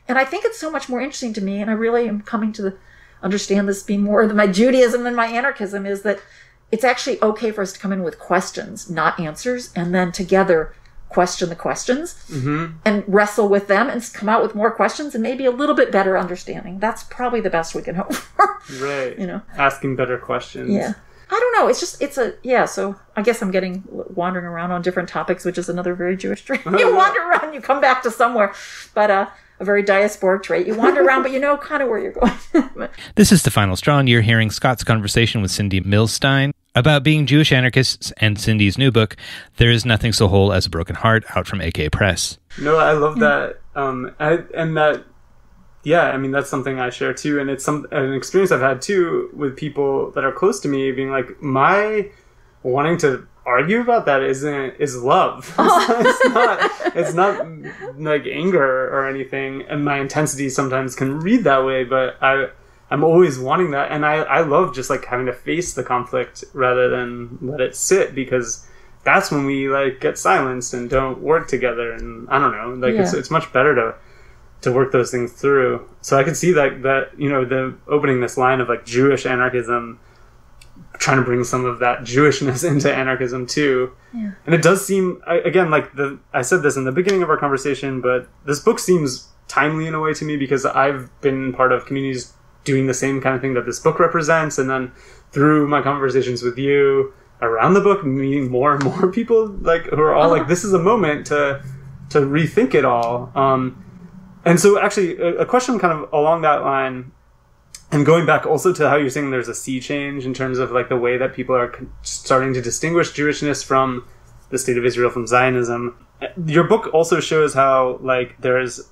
And I think it's so much more interesting to me, and I really am coming to the understand this being more than my Judaism and my anarchism is that it's actually okay for us to come in with questions, not answers, and then together question the questions and wrestle with them and come out with more questions and maybe a little bit better understanding. That's probably the best we can hope for. Right. You know. Asking better questions. Yeah. I don't know. It's just, it's a, yeah. So I guess I'm getting wandering around on different topics, which is another very Jewish trait. you wander around, you come back to somewhere, but, uh, a very diasporic trait. You wander around, but you know kind of where you're going. This is the final straw, and you're hearing Scott's conversation with Cindy Milstein about being Jewish anarchists and Cindy's new book, There Is Nothing So Whole as a Broken Heart, out from AK Press. No, I love that. Um, I, and that, yeah, I mean, that's something I share too. And it's some, an experience I've had too with people that are close to me being like, my wanting to argue about that isn't, is love. it's not, it's not like anger or anything. And my intensity sometimes can read that way, but I, I'm always wanting that. And I, I love just like having to face the conflict rather than let it sit because that's when we like get silenced and don't work together and i don't know like it's, Yeah. it's much better to to work those things through so i could see that that you know the opening this line of like jewish anarchism trying to bring some of that jewishness into anarchism too. And it does seem again like the i said this in the beginning of our conversation but this book seems timely in a way to me because i've been part of communities doing the same kind of thing that this book represents. And then through my conversations with you around the book meeting more and more people like who are all like this is a moment to to rethink it all. Um and so actually a, a question kind of along that line and going back also to how you're saying there's a sea change in terms of like the way that people are starting to distinguish jewishness from the state of israel from zionism your book also shows how like there's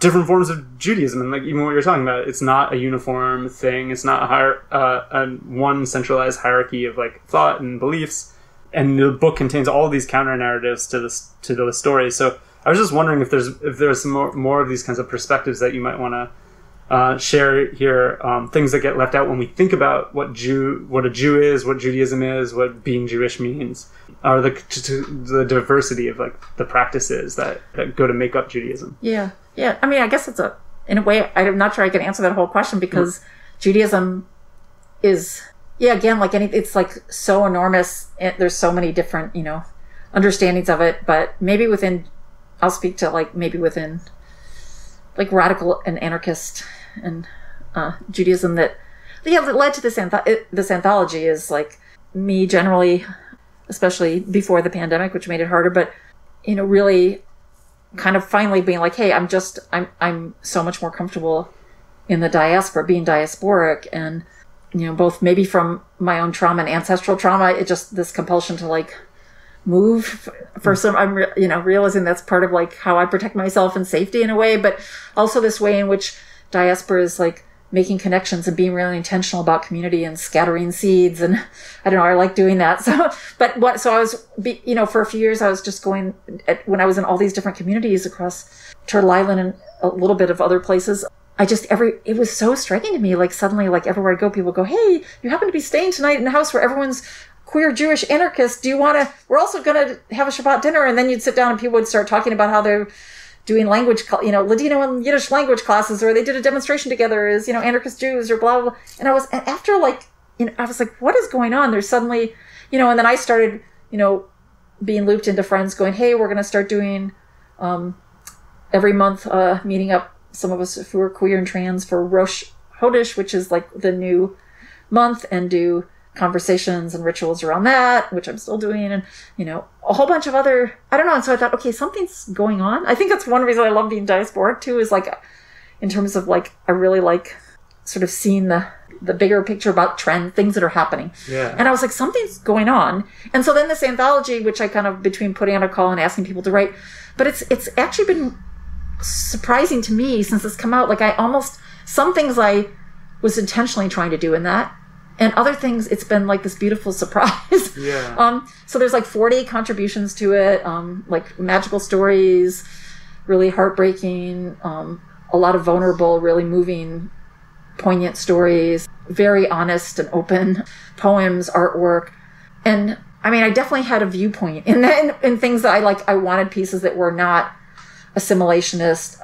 different forms of Judaism, and like even what you're talking about, it's not a uniform thing. It's not a, hier- uh, a one centralized hierarchy of like thought and beliefs. And the book contains all these counter narratives to this to the story. So I was just wondering if there's if there's more more of these kinds of perspectives that you might want to uh, share here. Um, things that get left out when we think about what Jew what a Jew is, what Judaism is, what being Jewish means, or the the diversity of like the practices that, that go to make up Judaism. Yeah, yeah. I mean, I guess it's a in a way. I'm not sure I can answer that whole question because Judaism is yeah. Again, like any, it's like so enormous. There's so many different you know understandings of it, but maybe within, I'll speak to like maybe within like radical and anarchist and uh, Judaism that yeah that led to this anth- this anthology is like me generally, especially before the pandemic, which made it harder, but you know really kind of finally being like, hey, I'm just I'm I'm so much more comfortable in the diaspora, being diasporic, and you know, both maybe from my own trauma and ancestral trauma, it just this compulsion to like move for mm. some. I'm re- you know realizing that's part of like how I protect myself and safety in a way, but also this way in which diaspora is like making connections and being really intentional about community and scattering seeds and I don't know I like doing that so but what so I was be, you know for a few years I was just going at, when I was in all these different communities across Turtle Island and a little bit of other places I just every it was so striking to me like suddenly like everywhere I go people go hey you happen to be staying tonight in a house where everyone's queer Jewish anarchist do you want to we're also going to have a Shabbat dinner and then you'd sit down and people would start talking about how they're doing language, you know, Ladino and Yiddish language classes, or they did a demonstration together as, you know, anarchist Jews or blah, blah, blah. And I was, and after like, you know, I was like, what is going on? There's suddenly, you know, and then I started, you know, being looped into friends going, hey, we're going to start doing, um, every month, uh, meeting up some of us who are queer and trans for Rosh Hodesh, which is like the new month, and do conversations and rituals around that, which I'm still doing, and you know, a whole bunch of other I don't know. And so I thought, okay, something's going on. I think that's one reason I love being diasporic too. Is like in terms of like I really like sort of seeing the the bigger picture about trend things that are happening. Yeah. And I was like, something's going on. And so then this anthology, which I kind of between putting on a call and asking people to write, but it's it's actually been surprising to me since it's come out. Like I almost some things I was intentionally trying to do in that. And other things, it's been like this beautiful surprise. Yeah. um, so there's like 40 contributions to it, um, like magical stories, really heartbreaking, um, a lot of vulnerable, really moving, poignant stories, very honest and open poems, artwork. And I mean, I definitely had a viewpoint in, in, in things that I like. I wanted pieces that were not assimilationist,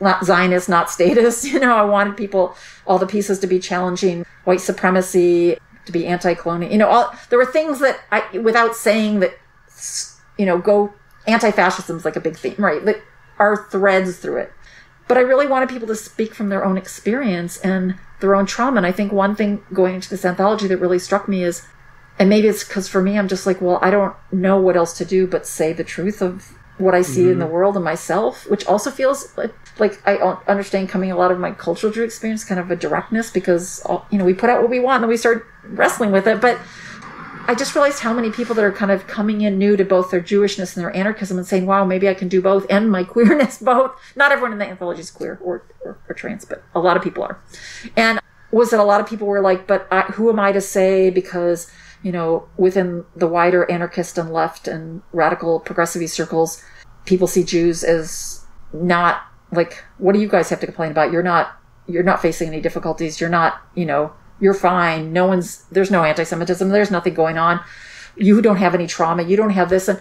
not Zionist, not statist. You know, I wanted people, all the pieces to be challenging white supremacy, to be anti-colonial. You know, all there were things that I, without saying that, you know, go anti-fascism is like a big theme, right? That are threads through it. But I really wanted people to speak from their own experience and their own trauma. And I think one thing going into this anthology that really struck me is, and maybe it's because for me, I'm just like, well, I don't know what else to do but say the truth of what I see in the mm-hmm. world and myself, which also feels like, like I understand coming a lot of my cultural Jew experience, kind of a directness because uh, you know we put out what we want and then we start wrestling with it. But I just realized how many people that are kind of coming in new to both their Jewishness and their anarchism and saying, "Wow, maybe I can do both," and my queerness both. Not everyone in the anthology is queer or, or, or trans, but a lot of people are. And was that a lot of people were like, "But I, who am I to say?" Because you know, within the wider anarchist and left and radical progressive circles, people see Jews as not like, what do you guys have to complain about? You're not, you're not facing any difficulties. You're not, you know, you're fine. No one's, there's no anti-Semitism. There's nothing going on. You don't have any trauma. You don't have this. And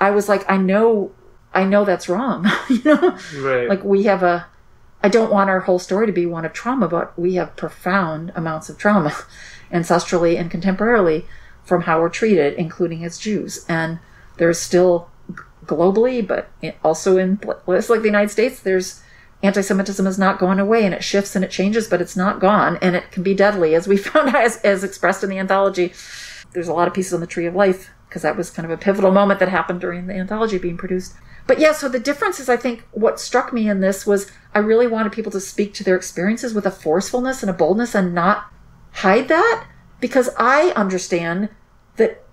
I was like, I know, I know that's wrong. you know, right. like we have a, I don't want our whole story to be one of trauma, but we have profound amounts of trauma ancestrally and contemporarily from how we're treated, including as Jews. And there's still globally, but also in places like the United States, there's anti-Semitism is not going away and it shifts and it changes, but it's not gone and it can be deadly, as we found as, as expressed in the anthology. There's a lot of pieces on the Tree of Life because that was kind of a pivotal moment that happened during the anthology being produced. But yeah, so the difference is, I think, what struck me in this was I really wanted people to speak to their experiences with a forcefulness and a boldness and not hide that because I understand that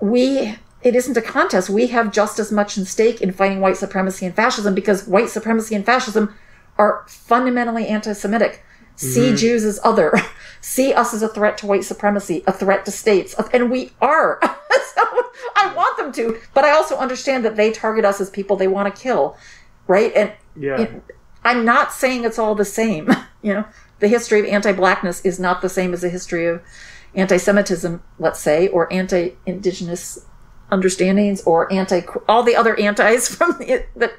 we it isn't a contest. We have just as much in stake in fighting white supremacy and fascism because white supremacy and fascism are fundamentally anti Semitic. See Mhm. Jews as other. See us as a threat to white supremacy, a threat to states. And we are. so I want them to. But I also understand that they target us as people they want to kill. Right? And yeah. it- I'm not saying it's all the same. You know, the history of anti-blackness is not the same as the history of anti-Semitism, let's say, or anti-indigenous understandings, or anti all the other antis from the, that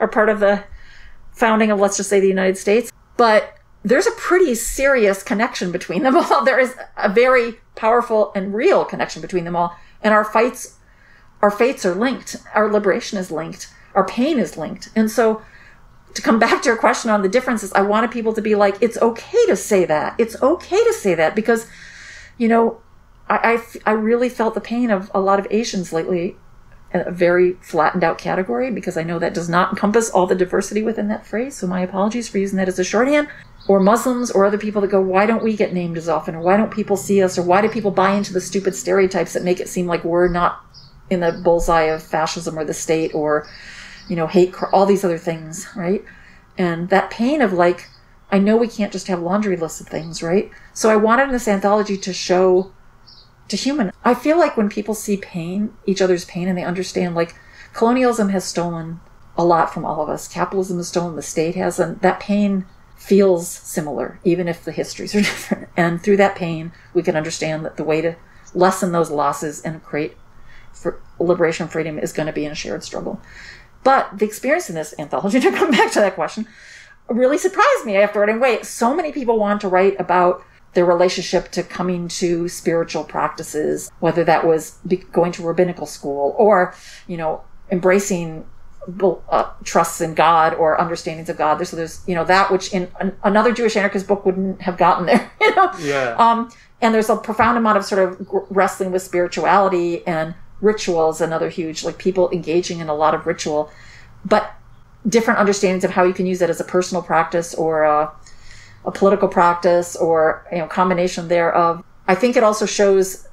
are part of the founding of, let's just say, the United States. But there's a pretty serious connection between them all. There is a very powerful and real connection between them all, and our fights, our fates are linked. Our liberation is linked. Our pain is linked, and so to come back to your question on the differences, I wanted people to be like, it's okay to say that. It's okay to say that because, you know, I, I, I really felt the pain of a lot of Asians lately, a very flattened out category, because I know that does not encompass all the diversity within that phrase. So my apologies for using that as a shorthand. Or Muslims or other people that go, why don't we get named as often? Or why don't people see us? Or why do people buy into the stupid stereotypes that make it seem like we're not in the bullseye of fascism or the state or you know, hate, all these other things, right? And that pain of like, I know we can't just have laundry lists of things, right? So I wanted in this anthology to show, to human. I feel like when people see pain, each other's pain, and they understand like colonialism has stolen a lot from all of us. Capitalism has stolen, the state has, and that pain feels similar, even if the histories are different. And through that pain, we can understand that the way to lessen those losses and create for liberation freedom is going to be in a shared struggle. But the experience in this anthology, to come back to that question, really surprised me after writing. Wait, so many people want to write about their relationship to coming to spiritual practices, whether that was be- going to rabbinical school or, you know, embracing uh, trusts in God or understandings of God. There's, so there's, you know, that which in an- another Jewish anarchist book wouldn't have gotten there, you know? Yeah. Um, and there's a profound amount of sort of wrestling with spirituality and rituals, another huge like people engaging in a lot of ritual, but different understandings of how you can use it as a personal practice or a, a political practice or you know combination thereof. I think it also shows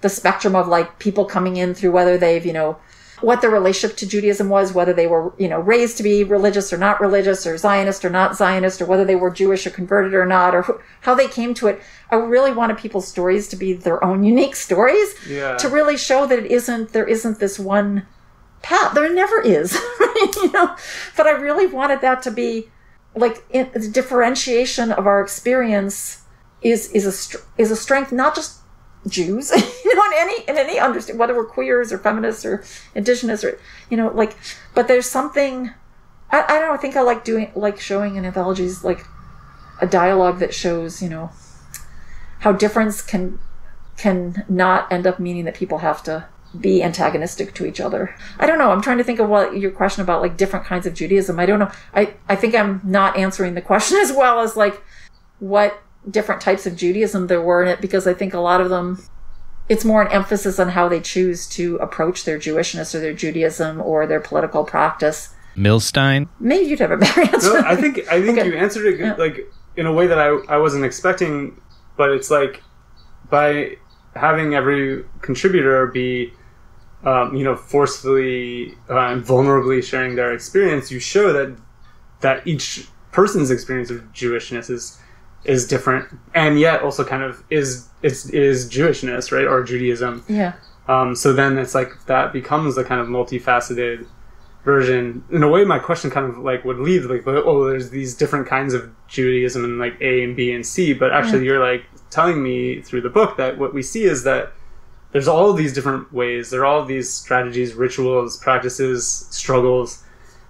the spectrum of like people coming in through whether they've you know what their relationship to Judaism was, whether they were, you know, raised to be religious or not religious or Zionist or not Zionist or whether they were Jewish or converted or not or how they came to it. I really wanted people's stories to be their own unique stories Yeah. to really show that it isn't, there isn't this one path. There never is, you know, but I really wanted that to be like in, the differentiation of our experience is, is a, is a strength, not just Jews, you know, in any in any understand whether we're queers or feminists or indigenous or you know, like but there's something I, I don't know, I think I like doing like showing in anthologies like a dialogue that shows, you know, how difference can can not end up meaning that people have to be antagonistic to each other. I don't know. I'm trying to think of what your question about like different kinds of Judaism. I don't know. I, I think I'm not answering the question as well as like what different types of Judaism there were in it because I think a lot of them it's more an emphasis on how they choose to approach their Jewishness or their Judaism or their political practice. Milstein. Maybe you'd have a better answer. No, I think I think Okay. you answered it Yeah. like in a way that I I wasn't expecting, but it's like by having every contributor be um, you know forcefully uh, and vulnerably sharing their experience, you show that that each person's experience of Jewishness is is different, and yet also kind of is is is Jewishness, right, or Judaism. yeah. Um, so then it's like that becomes a kind of multifaceted version. In a way, my question kind of like would lead like, oh, there's these different kinds of Judaism and like A and B and C, but actually you're like telling me through the book that what we see is that there's all these different ways. There are all these strategies, rituals, practices, struggles,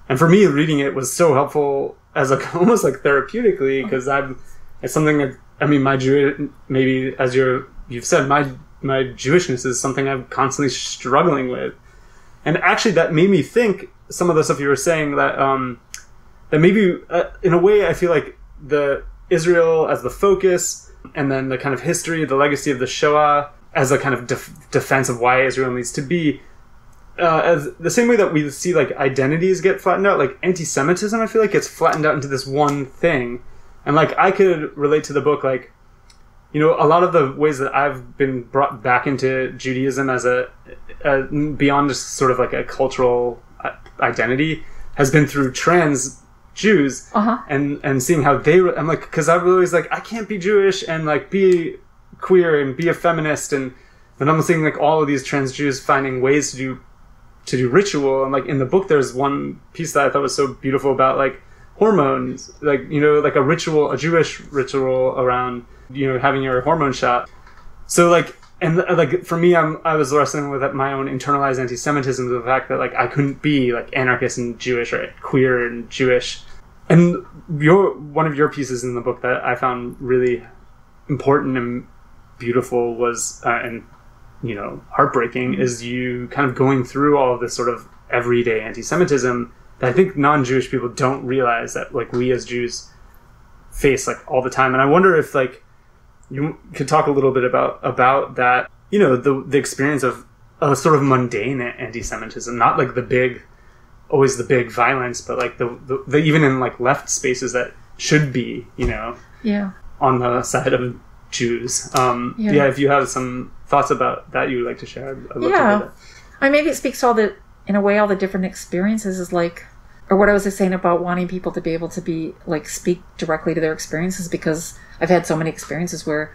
and for me, reading it was so helpful as a almost like therapeutically because I'm it's something that I mean, my Jew maybe as you're you've said my my Jewishness is something I'm constantly struggling with, and actually that made me think some of the stuff you were saying that um that maybe uh, in a way I feel like the Israel as the focus and then the kind of history, the legacy of the Shoah as a kind of def- defense of why Israel needs to be uh, as the same way that we see like identities get flattened out, like anti-Semitism, I feel like gets flattened out into this one thing, and like I could relate to the book, like you know, a lot of the ways that I've been brought back into Judaism as a, a beyond just sort of like a cultural uh, identity has been through trans Jews Uh-huh. and and seeing how they. I'm like, because I was always like, I can't be Jewish and like be queer and be a feminist and then I'm seeing like all of these trans Jews finding ways to do to do ritual. And like in the book there's one piece that I thought was so beautiful about like hormones. Like you know like a ritual a Jewish ritual around you know having your hormone shot. So like and like for me I'm I was wrestling with my own internalized anti-Semitism the fact that like I couldn't be like anarchist and Jewish or queer and Jewish. And your one of your pieces in the book that I found really important and beautiful was uh, and you know heartbreaking is you kind of going through all of this sort of everyday anti-Semitism that I think non-Jewish people don't realize that like we as Jews face like all the time. And I wonder if like you could talk a little bit about about that. You know the the experience of a sort of mundane anti-Semitism, not like the big, always the big violence, but like the, the, the even in like left spaces that should be you know Yeah. on the side of Jews. Um, Yeah. yeah. if you have some thoughts about that you would like to share, I'd, I'd love to Yeah. hear that. I mean, maybe it speaks to all the, in a way, all the different experiences is like, or what I was just saying about wanting people to be able to be like speak directly to their experiences because I've had so many experiences where,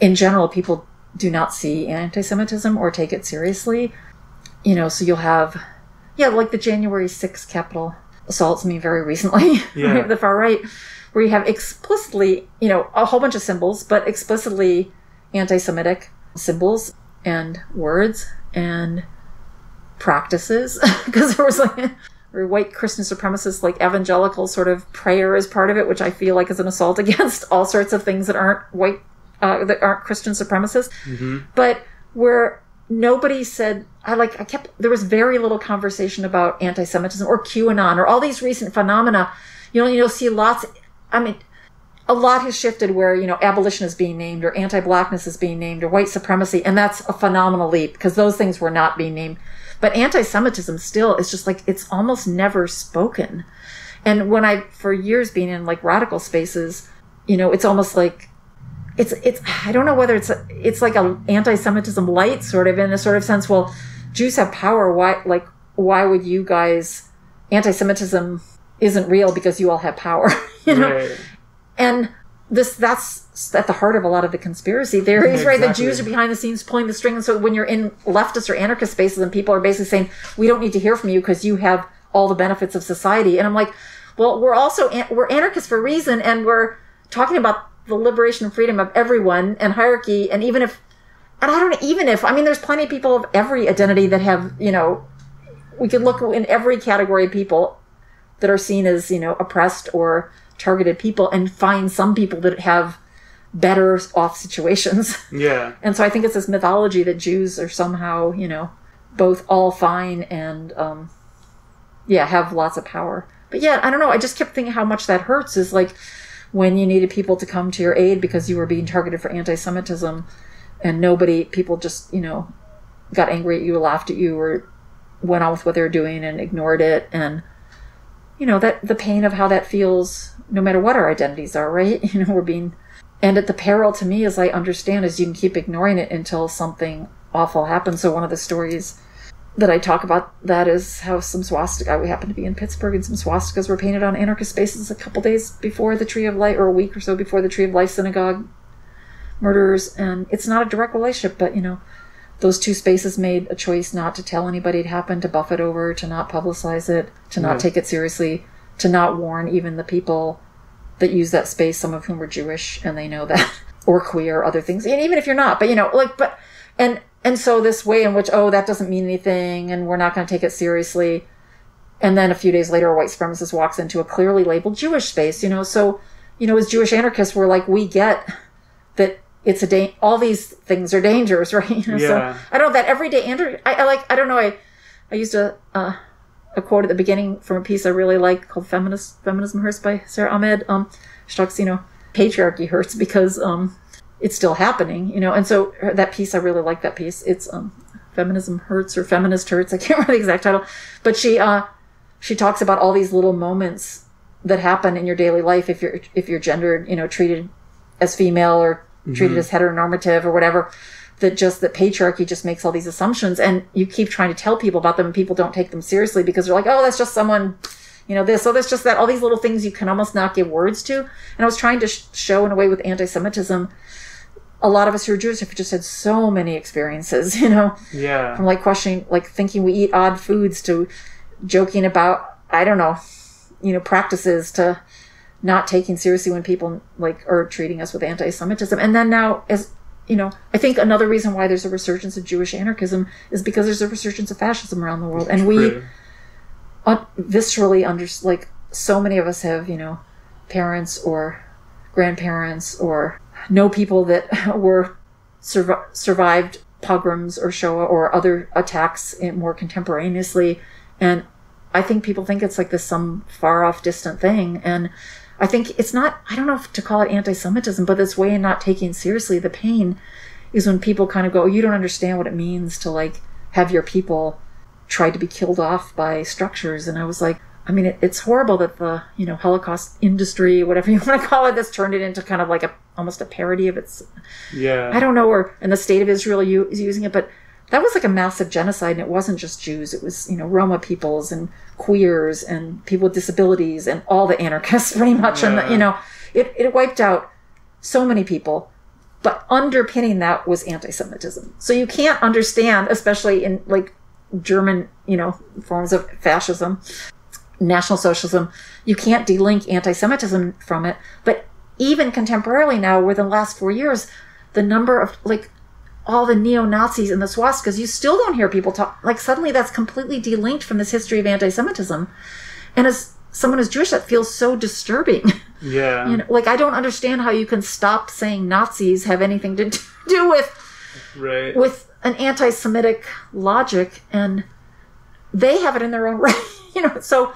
in general, people do not see anti-Semitism or take it seriously. You know, so you'll have, yeah, like the January 6th Capitol assaults. me very recently, Yeah. the far right, where you have explicitly, you know, a whole bunch of symbols, but explicitly anti-Semitic symbols and words and practices because there was like or white Christian supremacist like evangelical sort of prayer as part of it, which I feel like is an assault against all sorts of things that aren't white uh, that aren't Christian supremacists. But where nobody said I like I kept there was very little conversation about anti-Semitism or QAnon or all these recent phenomena. You know, you'll see lots. I mean, a lot has shifted where you know abolition is being named or anti-blackness is being named or white supremacy and that's a phenomenal leap because those things were not being named. But anti-semitism still is just like it's almost never spoken. And when i for years being in like radical spaces you know it's almost like it's it's i don't know whether it's a, it's like a anti-semitism light sort of in a sort of sense well jews have power why like why would you guys anti-semitism isn't real because you all have power you know? Right. and this that's at the heart of a lot of the conspiracy theories right? The jews are behind the scenes pulling the strings so when you're in leftist or anarchist spaces and people are basically saying we don't need to hear from you because you have all the benefits of society. And i'm like well we're also an- we're anarchists for a reason and we're talking about the liberation and freedom of everyone and hierarchy and even if and i don't even if i mean there's plenty of people of every identity that have you know we could look in every category of people that are seen as you know oppressed or targeted people and find some people that have better off situations. Yeah. and so i think it's this mythology that jews are somehow you know both all fine and um yeah have lots of power. But yeah i don't know. I just kept thinking how much that hurts is like when you needed people to come to your aid because you were being targeted for anti-semitism and nobody people just you know got angry at you laughed at you or went on with what they were doing and ignored it. And you know that the pain of how that feels no matter what our identities are right? You know we're being and at the peril to me as i understand is you can keep ignoring it until something awful happens. So one of the stories that i talk about that is how some swastika we happened to be in pittsburgh and some swastikas were painted on anarchist spaces a couple days before the tree of life or a week or so before the tree of life synagogue murders. And it's not a direct relationship but you know those two spaces made a choice not to tell anybody it happened, to buff it over, to not publicize it, to not Right. take it seriously, to not warn even the people that use that space, some of whom are Jewish and they know that, or queer, or other things. And even if you're not, but you know, like, but, and, and so this way in which, oh, that doesn't mean anything and we're not going to take it seriously. And then a few days later, a white supremacist walks into a clearly labeled Jewish space, you know, so, you know, as Jewish anarchists, we're like, we get that it's a da- all these things are dangerous, right? You know, Yeah. So I don't know that everyday Andrew. I, I like. I don't know. I I used a uh, a quote at the beginning from a piece I really like called "Feminist Feminism Hurts" by Sara Ahmed. Um, she talks, you know, patriarchy hurts because um, it's still happening, you know. And so that piece, I really like that piece. It's um, "Feminism Hurts" or "Feminist Hurts." I can't remember the exact title, but she uh, she talks about all these little moments that happen in your daily life if you're if you're gendered, you know, treated as female or treated mm-hmm. as heteronormative or whatever that just that patriarchy just makes all these assumptions and you keep trying to tell people about them and people don't take them seriously because they're like oh that's just someone you know this oh that's just that all these little things you can almost not give words to. And i was trying to sh- show in a way with anti-semitism a lot of us who are jewish have just had so many experiences you know? Yeah. from like questioning like thinking we eat odd foods to joking about i don't know you know practices to not taking seriously when people like are treating us with anti-semitism. And then now as you know i think another reason why there's a resurgence of jewish anarchism is because there's a resurgence of fascism around the world. And we un- viscerally under like so many of us have you know parents or grandparents or know people that were survi- survived pogroms or Shoah or other attacks in, more contemporaneously. And I think people think it's like this some far off distant thing. And I think it's not I don't know if to call it anti-Semitism but this way in not taking seriously the pain is when people kind of go oh, you don't understand what it means to like have your people tried to be killed off by structures and i was like i mean it, it's horrible that the you know holocaust industry whatever you want to call it that's turned it into kind of like a almost a parody of its Yeah. i don't know or and the state of israel u- is using it but that was like a massive genocide and it wasn't just jews. It was you know roma peoples and queers and people with disabilities and all the anarchists pretty much. And Yeah. you know it, it wiped out so many people. But underpinning that was anti-semitism. So you can't understand especially in like german you know forms of fascism national socialism you can't delink anti-semitism from it. But even contemporarily now within the last four years the number of like all the neo-nazis and the swastikas you still don't hear people talk like suddenly that's completely delinked from this history of anti-semitism and as someone who's jewish that feels so disturbing Yeah. you know, like I don't understand how you can stop saying Nazis have anything to do with right. with an anti-Semitic logic, and they have it in their own right. You know, so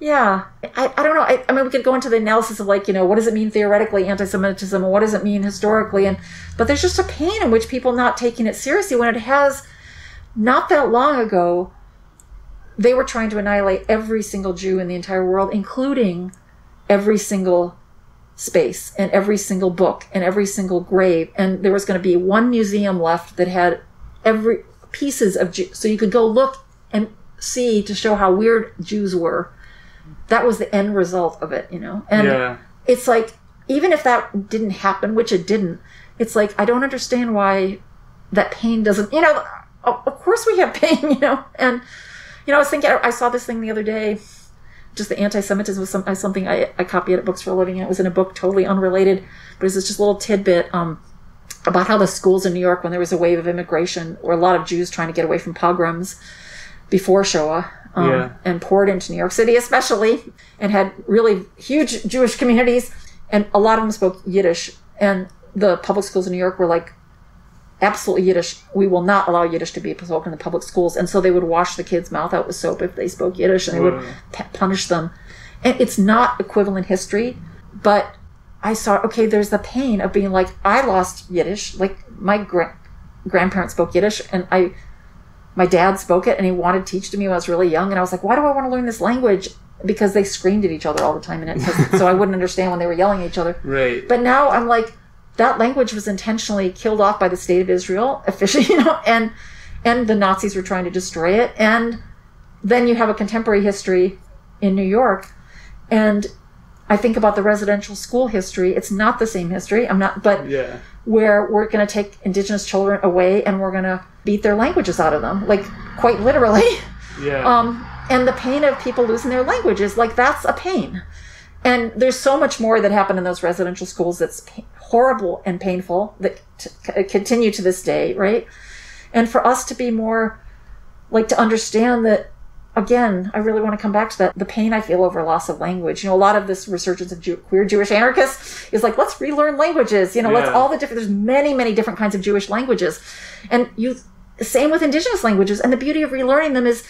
Yeah, I, I don't know. I, I mean, we could go into the analysis of like, you know, what does it mean theoretically, anti-Semitism, and what does it mean historically, and but there's just a pain in which people not taking it seriously when it has not that long ago they were trying to annihilate every single Jew in the entire world, including every single space and every single book and every single grave, and there was going to be one museum left that had every pieces of Jew, so you could go look and see to show how weird Jews were that was the end result of it, you know? And Yeah. it's like, even if that didn't happen, which it didn't, it's like, I don't understand why that pain doesn't, you know, of course we have pain, you know? And, you know, I was thinking, I saw this thing the other day, just the anti-Semitism was some, uh, something I, I copy at books for a living, it was in a book totally unrelated, but it was just a little tidbit, um, about how the schools in New York, when there was a wave of immigration, or a lot of Jews trying to get away from pogroms before Shoah, um, Yeah. and poured into New York City, especially, and had really huge Jewish communities, and a lot of them spoke Yiddish, and the public schools in New York were like, absolutely Yiddish. We will not allow Yiddish to be spoken in the public schools, and so they would wash the kids' mouth out with soap if they spoke Yiddish, and they would p- punish them. And it's not equivalent history, but I saw okay. There's the pain of being like I lost Yiddish. Like my gra- grandparents spoke Yiddish, and I my dad spoke it and he wanted to teach to me when I was really young. And I was like, why do I want to learn this language? Because they screamed at each other all the time in it. so I wouldn't understand when they were yelling at each other. Right. But now I'm like, that language was intentionally killed off by the state of Israel, officially, you know, and and the Nazis were trying to destroy it. And then you have a contemporary history in New York, and I think about the residential school history. It's not the same history. I'm not, but yeah. where we're going to take indigenous children away and we're going to beat their languages out of them, like quite literally. Yeah. Um, and the pain of people losing their languages, like that's a pain. And there's so much more that happened in those residential schools that's horrible and painful that t- continue to this day, right? And for us to be more like to understand that again, I really want to come back to that. The pain I feel over loss of language. You know, a lot of this resurgence of Jew- queer Jewish anarchists is like, let's relearn languages. You know, let's all the different, there's many, many different kinds of Jewish languages. And you, same with indigenous languages. And the beauty of relearning them is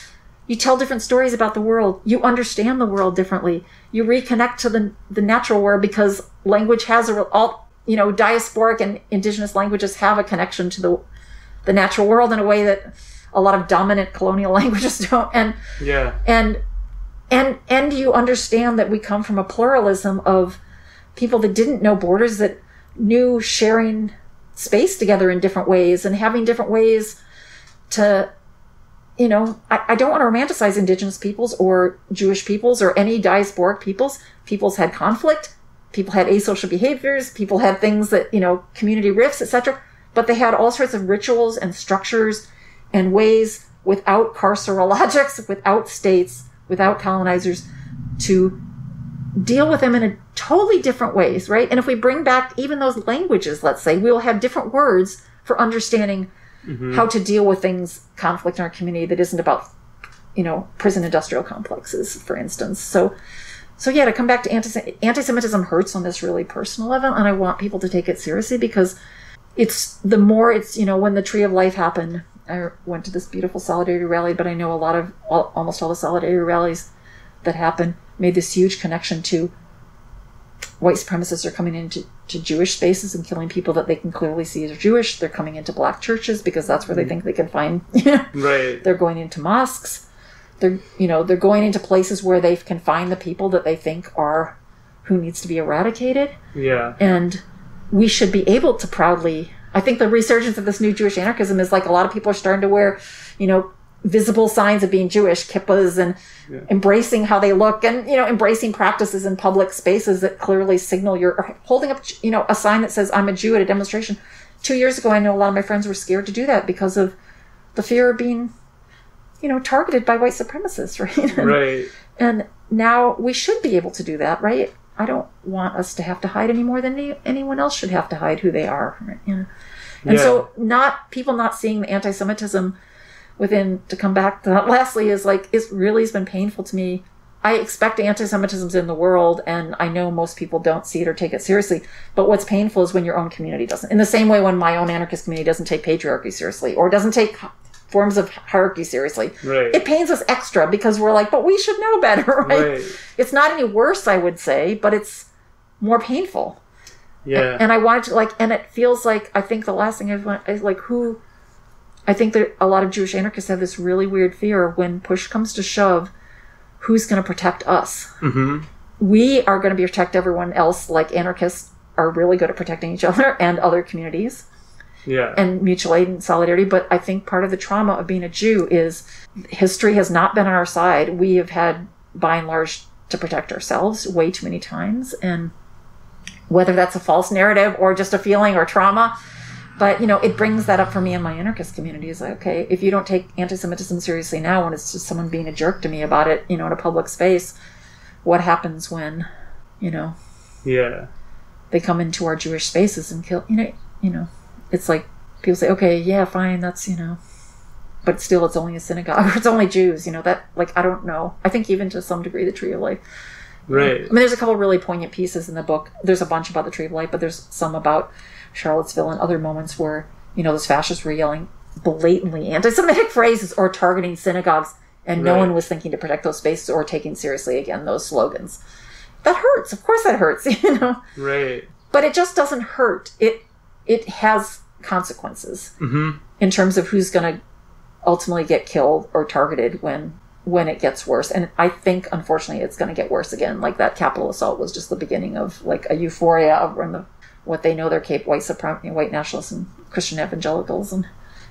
you tell different stories about the world. You understand the world differently. You reconnect to the, the natural world because language has a, all, you know, diasporic and indigenous languages have a connection to the, the natural world in a way that a lot of dominant colonial languages don't. And, yeah. and and and you understand that we come from a pluralism of people that didn't know borders that knew sharing space together in different ways and having different ways to you know I, I don't want to romanticize indigenous peoples or jewish peoples or any diasporic peoples peoples had conflict people had asocial behaviors people had things that you know community rifts etc but they had all sorts of rituals and structures and ways without carceral logics, without states, without colonizers to deal with them in a totally different ways, right? And if we bring back even those languages, let's say, we will have different words for understanding Mm-hmm. how to deal with things, conflict in our community that isn't about, you know, prison industrial complexes, for instance. So, so yeah, to come back to anti anti-Semitism hurts on this really personal level, and I want people to take it seriously because it's the more it's you know when the Tree of Life happened. I went to this beautiful solidarity rally, but I know a lot of all, almost all the solidarity rallies that happened made this huge connection to white supremacists are coming into to Jewish spaces and killing people that they can clearly see as Jewish. They're coming into black churches because that's where they mm-hmm. think they can find. Right. they're going into mosques. They're you know they're going into places where they can find the people that they think are who needs to be eradicated Yeah. and we should be able to proudly i think the resurgence of this new jewish anarchism is like a lot of people are starting to wear you know visible signs of being jewish kippas and embracing how they look and you know embracing practices in public spaces that clearly signal you're holding up you know a sign that says i'm a jew at a demonstration two years ago i know a lot of my friends were scared to do that because of the fear of being you know targeted by white supremacists right Right. and now we should be able to do that, right? I don't want us to have to hide any more than any, anyone else should have to hide who they are. Right? You know? And Yeah. so, not people not seeing the anti-Semitism within to come back to that. Lastly, is like it really has been painful to me. I expect anti-Semitism's in the world, and I know most people don't see it or take it seriously. But what's painful is when your own community doesn't. In the same way, when my own anarchist community doesn't take patriarchy seriously or doesn't take forms of hierarchy seriously. Right. It pains us extra because we're like, but we should know better, right? Right. It's not any worse, I would say, but it's more painful. Yeah. And I wanted to like, and it feels like I think the last thing I want is like who. I think that a lot of Jewish anarchists have this really weird fear when push comes to shove, who's going to protect us? hmm We are going to protect everyone else, like anarchists are really good at protecting each other and other communities Yeah. and mutual aid and solidarity. But I think part of the trauma of being a Jew is history has not been on our side. We have had, by and large, to protect ourselves way too many times. And whether that's a false narrative or just a feeling or trauma, but you know, it brings that up for me in my anarchist community. Is like, okay, if you don't take anti-Semitism seriously now, when it's just someone being a jerk to me about it, you know, in a public space, what happens when, you know, yeah. they come into our Jewish spaces and kill. You know, you know, it's like people say, okay, yeah, fine, that's you know, but still, it's only a synagogue or it's only Jews. You know that like I don't know. I think even to some degree, the Tree of Life. Right. I mean, there's a couple really poignant pieces in the book. There's a bunch about the Tree of Life, but there's some about Charlottesville and other moments where you know those fascists were yelling blatantly anti-Semitic phrases or targeting synagogues, and no one was thinking to protect those spaces or taking seriously again those slogans. That hurts. Of course, that hurts. You know Right. but it just doesn't hurt it it has consequences hmm in terms of who's going to ultimately get killed or targeted when when it gets worse and i think unfortunately it's going to get worse again like that capital assault was just the beginning of like a euphoria of when the what they know they're capable white suprem- white nationalists and christian evangelicals and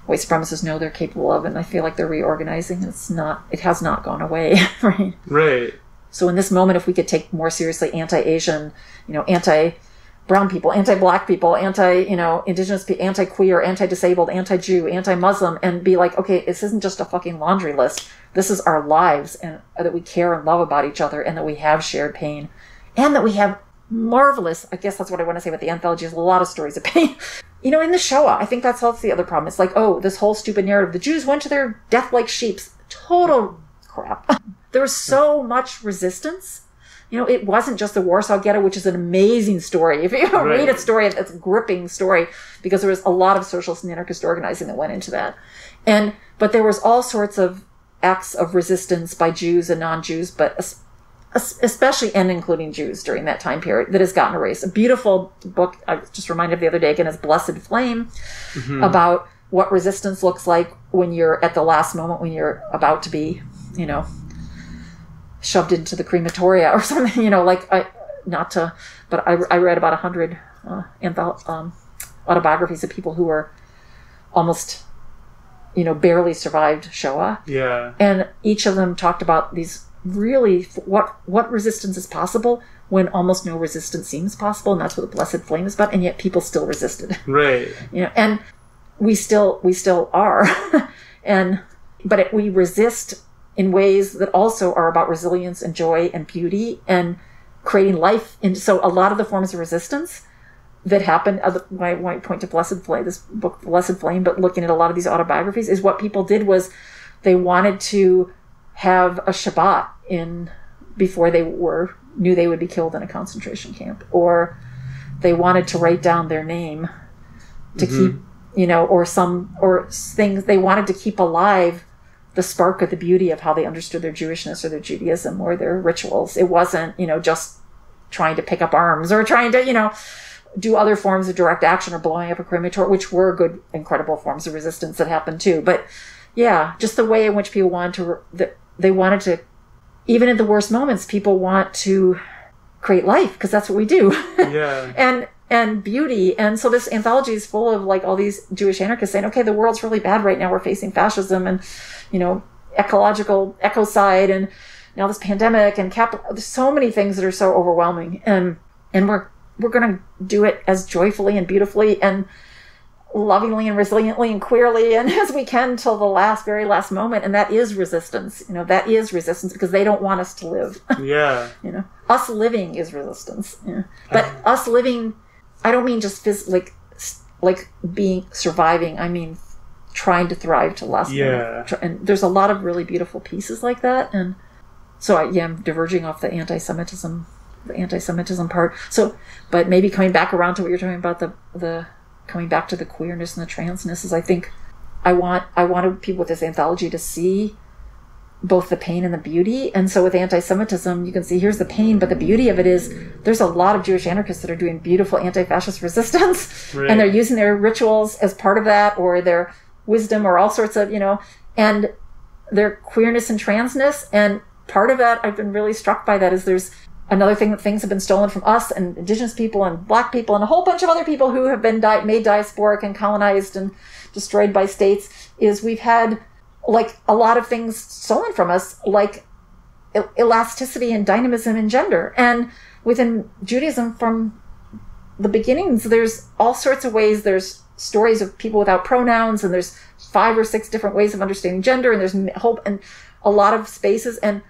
white supremacists know they're capable of and i feel like they're reorganizing it's not it has not gone away right Right. so in this moment, if we could take more seriously anti-Asian, you know, anti-brown people, anti-black people, anti, you know, indigenous, pe- anti-queer, anti-disabled, anti-Jew, anti-Muslim, and be like, okay, this isn't just a fucking laundry list. This is our lives, and that we care and love about each other, and that we have shared pain, and that we have marvelous. I guess that's what I want to say about the anthology is a lot of stories of pain. You know, in the Shoah, I think that's also the other problem. It's like, oh, this whole stupid narrative. The Jews went to their death like sheeps. Total crap. there was so much resistance. You know, it wasn't just the Warsaw Ghetto, which is an amazing story. If you Right. read a story, it's a gripping story because there was a lot of socialist and anarchist organizing that went into that. And, but there was all sorts of acts of resistance by Jews and non-Jews, but especially and including Jews during that time period that has gotten erased. A beautiful book I was just reminded of the other day again is Blessed Flame about what resistance looks like when you're at the last moment when you're about to be, you know, shoved into the crematoria or something, you know, like I, not to, but I, I read about a hundred uh, anthol- um, autobiographies of people who were almost, you know, barely survived Shoah Yeah. and each of them talked about these really what what resistance is possible when almost no resistance seems possible and that's what the blessed flame is about and yet people still resisted Right. you know and we still we still are and but it, we resist in ways that also are about resilience and joy and beauty and creating life and so a lot of the forms of resistance that happened why why I point to blessed flame this book blessed flame but looking at a lot of these autobiographies is what people did was they wanted to have a Shabbat in before they were knew they would be killed in a concentration camp, or they wanted to write down their name to mm-hmm. keep, you know, or some or things they wanted to keep alive the spark of the beauty of how they understood their Jewishness or their Judaism or their rituals. It wasn't, you know, just trying to pick up arms or trying to, you know, do other forms of direct action or blowing up a crematorium, which were good, incredible forms of resistance that happened too. But yeah, just the way in which people wanted to, they wanted to, even in the worst moments, people want to create life because that's what we do. Yeah. and and beauty and so this anthology is full of like all these jewish anarchists saying okay the world's really bad right now we're facing fascism and you know ecological ecocide and now this pandemic and cap there's so many things that are so overwhelming and and we're we're going to do it as joyfully and beautifully and lovingly and resiliently and queerly and as we can till the last very last moment. And that is resistance you know that is resistance because they don't want us to live. Yeah. you know us living is resistance. Yeah. but us living i don't mean just phys- like like being surviving. I mean trying to thrive to last Yeah. And there's a lot of really beautiful pieces like that. And so I, yeah i'm diverging off the anti-semitism the anti-semitism part. So but maybe coming back around to what you're talking about the the coming back to the queerness and the transness is i think I want I wanted people with this anthology to see both the pain and the beauty. And so with anti-Semitism, you can see here's the pain, but the beauty of it is there's a lot of Jewish anarchists that are doing beautiful anti-fascist resistance, Right. and they're using their rituals as part of that, or their wisdom, or all sorts of you know, and their queerness and transness. And part of that, I've been really struck by that is there's another thing that things have been stolen from us and indigenous people and black people and a whole bunch of other people who have been di- made diasporic and colonized and destroyed by states is we've had like a lot of things stolen from us like el- elasticity and dynamism and gender. And within judaism from the beginnings there's all sorts of ways. There's stories of people without pronouns and there's five or six different ways of understanding gender and there's hope and a lot of spaces. And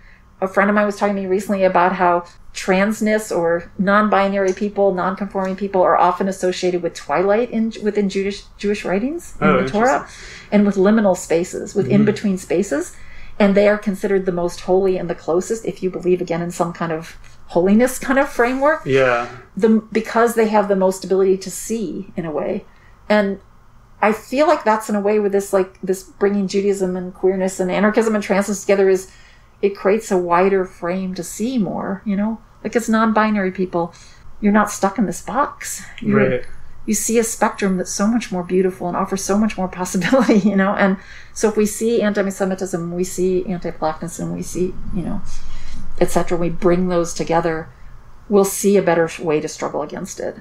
a friend of mine was talking to me recently about how transness or non-binary people non-conforming people are often associated with twilight in within jewish jewish writings in Oh, the torah and with liminal spaces with mm-hmm. in-between spaces. And they are considered the most holy and the closest if you believe again in some kind of holiness kind of framework. Yeah. the because they have the most ability to see in a way. And i feel like that's in a way where this like this bringing judaism and queerness and anarchism and transness together is it creates a wider frame to see more you know like as non-binary people you're not stuck in this box You're- Right. you see a spectrum that's so much more beautiful and offers so much more possibility, you know. And so if we see anti-Semitism, we see anti-blackness, and we see, you know, etc. We bring those together, we'll see a better way to struggle against it.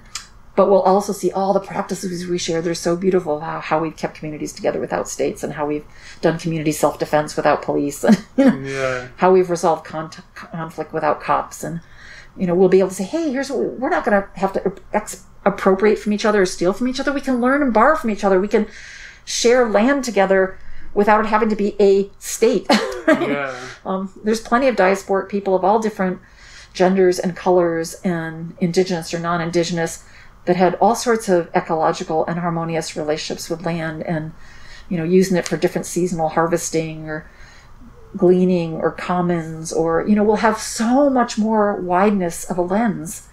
But we'll also see all the practices we share. They're so beautiful. How, how we've kept communities together without states, and how we've done community self-defense without police, and you know, Yeah. how we've resolved con- conflict without cops and you know we'll be able to say hey here's what we, we're not going to have to ex- appropriate from each other or steal from each other we can learn and borrow from each other we can share land together without it having to be a state right? Yeah. um, there's plenty of diasporic people of all different genders and colors and indigenous or non-indigenous that had all sorts of ecological and harmonious relationships with land and you know using it for different seasonal harvesting or gleaning or commons or you know we'll have so much more wideness of a lens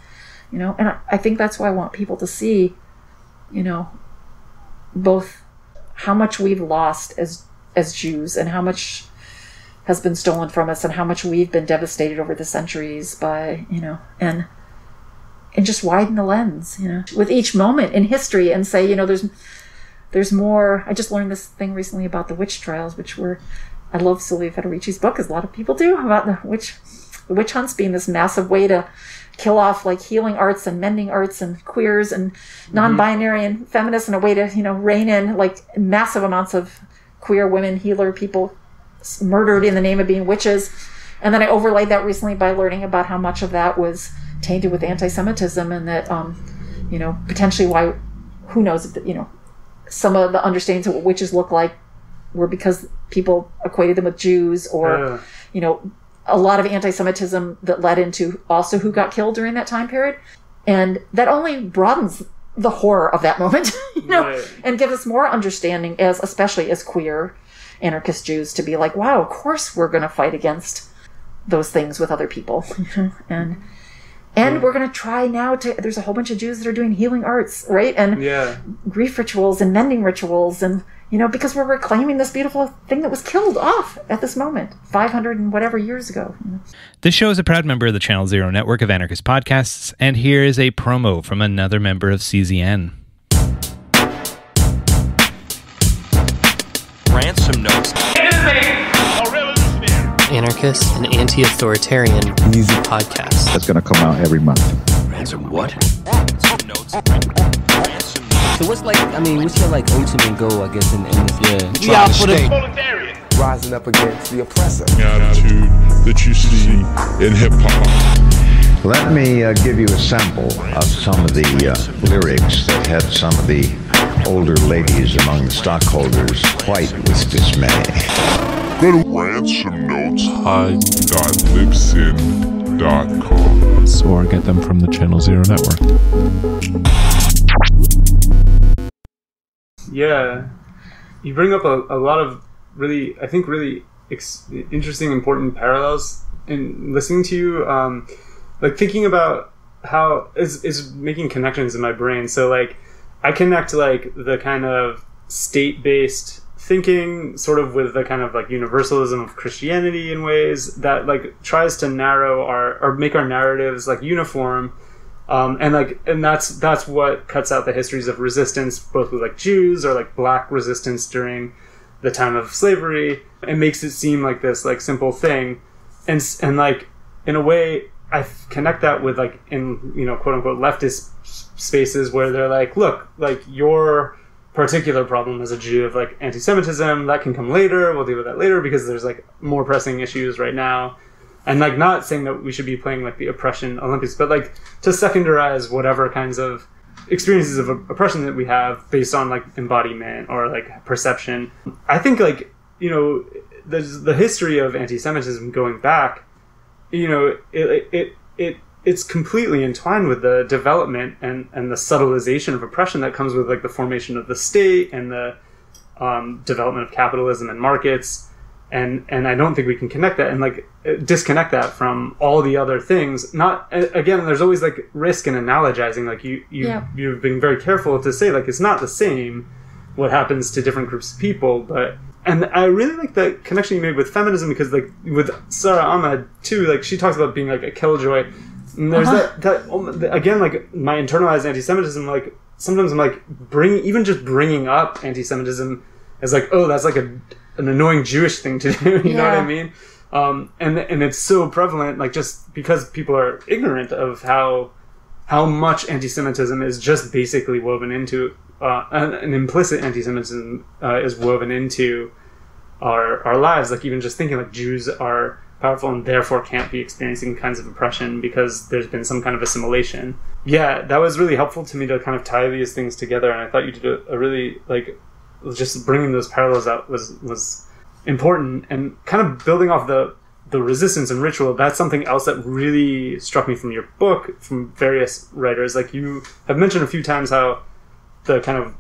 you know? And I, I think that's why i want people to see you know both how much we've lost as as jews and how much has been stolen from us and how much we've been devastated over the centuries by you know and and just widen the lens you know? With each moment in history and say you know there's there's more. I just learned this thing recently about the witch trials which were i love Silvia Federici's book as a lot of people do about the witch the witch hunts being this massive way to kill off like healing arts and mending arts and queers and non-binary and feminists in a way to you know rein in like massive amounts of queer women healer people murdered in the name of being witches. And then i overlaid that recently by learning about how much of that was tainted with anti-semitism and that um you know potentially why who knows if the, you know some of the understandings of what witches look like were because people equated them with jews or Yeah. you know a lot of anti-semitism that led into also who got killed during that time period and that only broadens the horror of that moment you know Right. and gives us more understanding as especially as queer anarchist jews to be like wow of course we're going to fight against those things with other people mm-hmm. and and we're going to try now to there's a whole bunch of jews that are doing healing arts right and Yeah. grief rituals and mending rituals and you know because we're reclaiming this beautiful thing that was killed off at this moment 500 and whatever years ago. This show is a proud member of the Channel Zero network of anarchist podcasts, and here is a promo from another member of CZN. Ransom notes. anarchist and anti-authoritarian music podcast. that's going to come out every month. Ransom what? Ransom notes. Ransom notes. So what's like? I mean, what's your like ultimate goal? I guess in, in this yeah. We out for the rising up against the oppressor. attitude that you see in hip hop. Let me uh, give you a sample of some of the uh, lyrics that had some of the older ladies among the stockholders white with dismay. Go to ransomnotes.libsyn.com or get them from the Channel Zero network. Yeah, you bring up a, a lot of really, I think, really ex- interesting, important parallels in listening to you. Um, like thinking about how is is making connections in my brain. So like, I connect like the kind of state based thinking, sort of with the kind of like universalism of Christianity in ways that like tries to narrow our or make our narratives like uniform. Um, and like and that's that's what cuts out the histories of resistance both with like Jews or like black resistance during the time of slavery. It makes it seem like this like simple thing. And and like in a way I connect that with like in you know quote unquote leftist spaces where they're like look like your particular problem as a Jew of like anti-Semitism that can come later. We'll deal with that later because there's like more pressing issues right now and like not saying that we should be playing like the oppression Olympics but like to secondarize whatever kinds of experiences of oppression that we have based on like embodiment or like perception. I think like you know the the history of anti-Semitism going back, you know it it it it's completely entwined with the development and and the subtilization of oppression that comes with like the formation of the state and the um, development of capitalism and markets and and I don't think we can connect that and like disconnect that from all the other things. Not again, there's always like risk in analogizing. Like you you Yeah. you've been very careful to say like it's not the same what happens to different groups of people, but and I really like the connection you made with feminism because like with Sara Ahmed too, like she talks about being like a killjoy. And there's Uh-huh. that, that um, again like my internalized anti-Semitism like sometimes I'm like bring even just bringing up anti-Semitism as like oh that's like a an annoying Jewish thing to do. You know what I mean? Um, and and it's so prevalent, like just because people are ignorant of how how much anti-Semitism is just basically woven into uh, an, an implicit anti-Semitism uh, is woven into our our lives. Like even just thinking like Jews are powerful and therefore can't be experiencing kinds of oppression because there's been some kind of assimilation. Yeah, that was really helpful to me to kind of tie these things together, and I thought you did a, a really like just bringing those parallels out was was important and kind of building off the the resistance and ritual that's something else that really struck me from your book from various writers. Like you have mentioned a few times how the kind of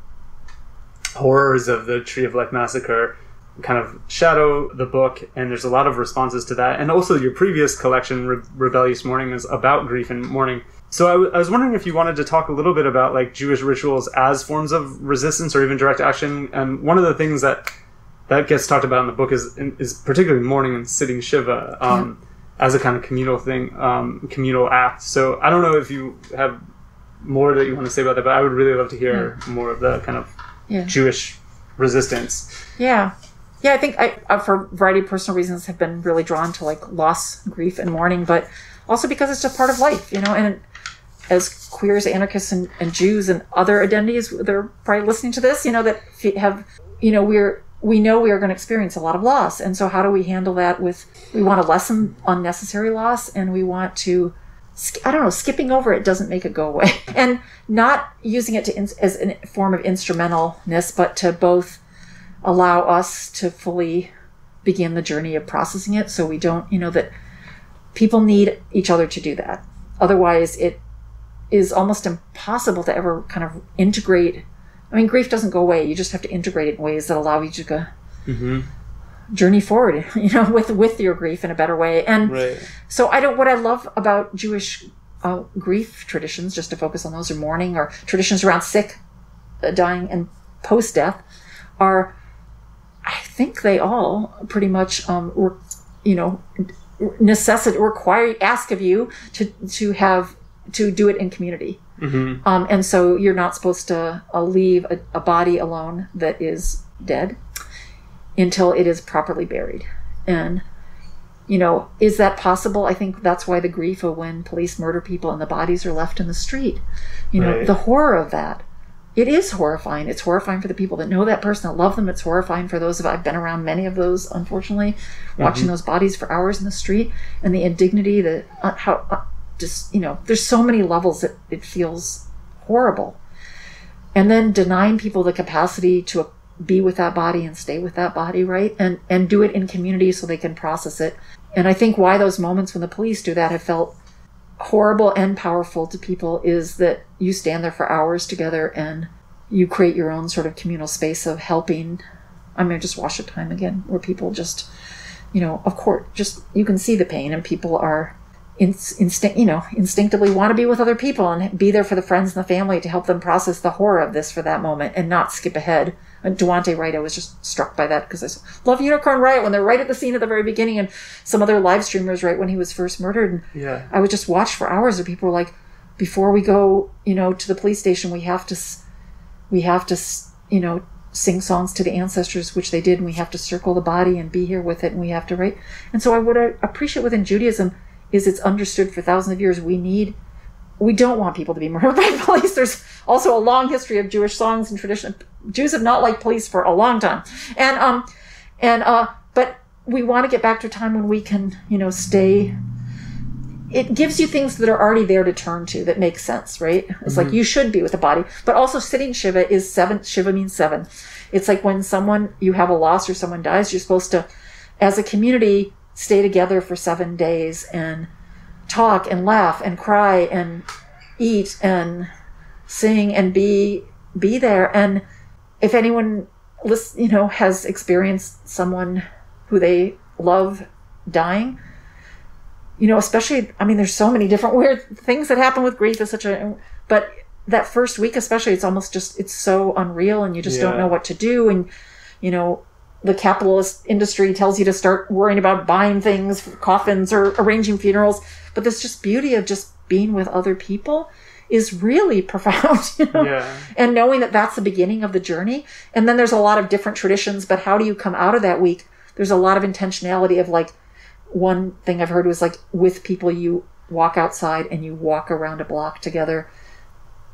horrors of the tree of life massacre kind of shadow the book and there's a lot of responses to that. And also your previous collection Re- rebellious mourning is about grief and mourning so I, w- I was wondering if you wanted to talk a little bit about like jewish rituals as forms of resistance or even direct action and one of the things that that gets talked about in the book is is particularly mourning and sitting shiva um, as a kind of communal thing um, communal act so i don't know if you have more that you want to say about that but i would really love to hear more of the kind of Yeah. jewish resistance Yeah. Yeah, I think I, uh, for a variety of personal reasons, have been really drawn to like loss, grief, and mourning, but also because it's just part of life, you know. And as queers, anarchists, and, and Jews, and other identities, they're probably listening to this, you know, that have, you know, we're we know we are going to experience a lot of loss, and so how do we handle that? With we want to lessen unnecessary loss, and we want to I don't know, skipping over it doesn't make it go away. And not using it to in- as a form of instrumentalness, but to both allow us to fully begin the journey of processing it so we don't, you know, that people need each other to do that. Otherwise, it is almost impossible to ever kind of integrate. I mean, grief doesn't go away. You just have to integrate it in ways that allow you to go journey forward, you know, with with your grief in a better way. And Right. so I don't. What I love about Jewish uh, grief traditions, just to focus on those, or mourning, or traditions around sick, uh, dying, and post death, are I think they all pretty much, um, re- you know, necessitate require ask of you to to have to do it in community. Mm-hmm. Um, and so you're not supposed to uh, leave a, a body alone that is dead until it is properly buried. And, you know, is that possible? I think that's why the grief of when police murder people and the bodies are left in the street. You know, Right. the horror of that. It is horrifying. It's horrifying for the people that know that person, that love them. It's horrifying for those of I've been around many of those, unfortunately, watching those bodies for hours in the street and the indignity, the uh, how uh, just you know, there's so many levels that it feels horrible. And then denying people the capacity to be with that body and stay with that body, right? And and do it in community so they can process it. And I think why those moments when the police do that have felt horrible and powerful to people is that you stand there for hours together and you create your own sort of communal space of helping. I mean, just wash it time again, where people just, you know, of course, just you can see the pain and people are instinct, you know, instinctively want to be with other people and be there for the friends and the family to help them process the horror of this for that moment and not skip ahead. And Daunte Wright, I was just struck by that because I love Unicorn Riot when they're right at the scene at the very beginning and some other live streamers right when he was first murdered. And Yeah. I would just watch for hours and people were like, before we go, you know, to the police station, we have to, we have to, you know, sing songs to the ancestors, which they did, and we have to circle the body and be here with it, and we have to write. And so I would uh, appreciate within Judaism is it's understood for thousands of years we need, we don't want people to be murdered by police. There's also a long history of Jewish songs and tradition. Jews have not liked police for a long time, and um, and uh, but we want to get back to a time when we can, you know, stay it gives you things that are already there to turn to that make sense, right? It's like Mhm. you should be with the body, but also sitting Shiva is seven. Shiva means seven. It's like when someone, you have a loss or someone dies, you're supposed to, as a community, stay together for seven days and talk and laugh and cry and eat and sing and be, be there. And if anyone, you know, has experienced someone who they love dying, you know, especially, I mean, there's so many different weird things that happen with grief. Is such a, but that first week, especially, it's almost just, it's so unreal and you just don't know what to do. And, you know, the capitalist industry tells you to start worrying about buying things, coffins or arranging funerals. But this just beauty of just being with other people is really profound, you know? Yeah. and knowing that that's the beginning of the journey. And then there's a lot of different traditions, but how do you come out of that week? There's a lot of intentionality of like, one thing I've heard was like with people, you walk outside and you walk around a block together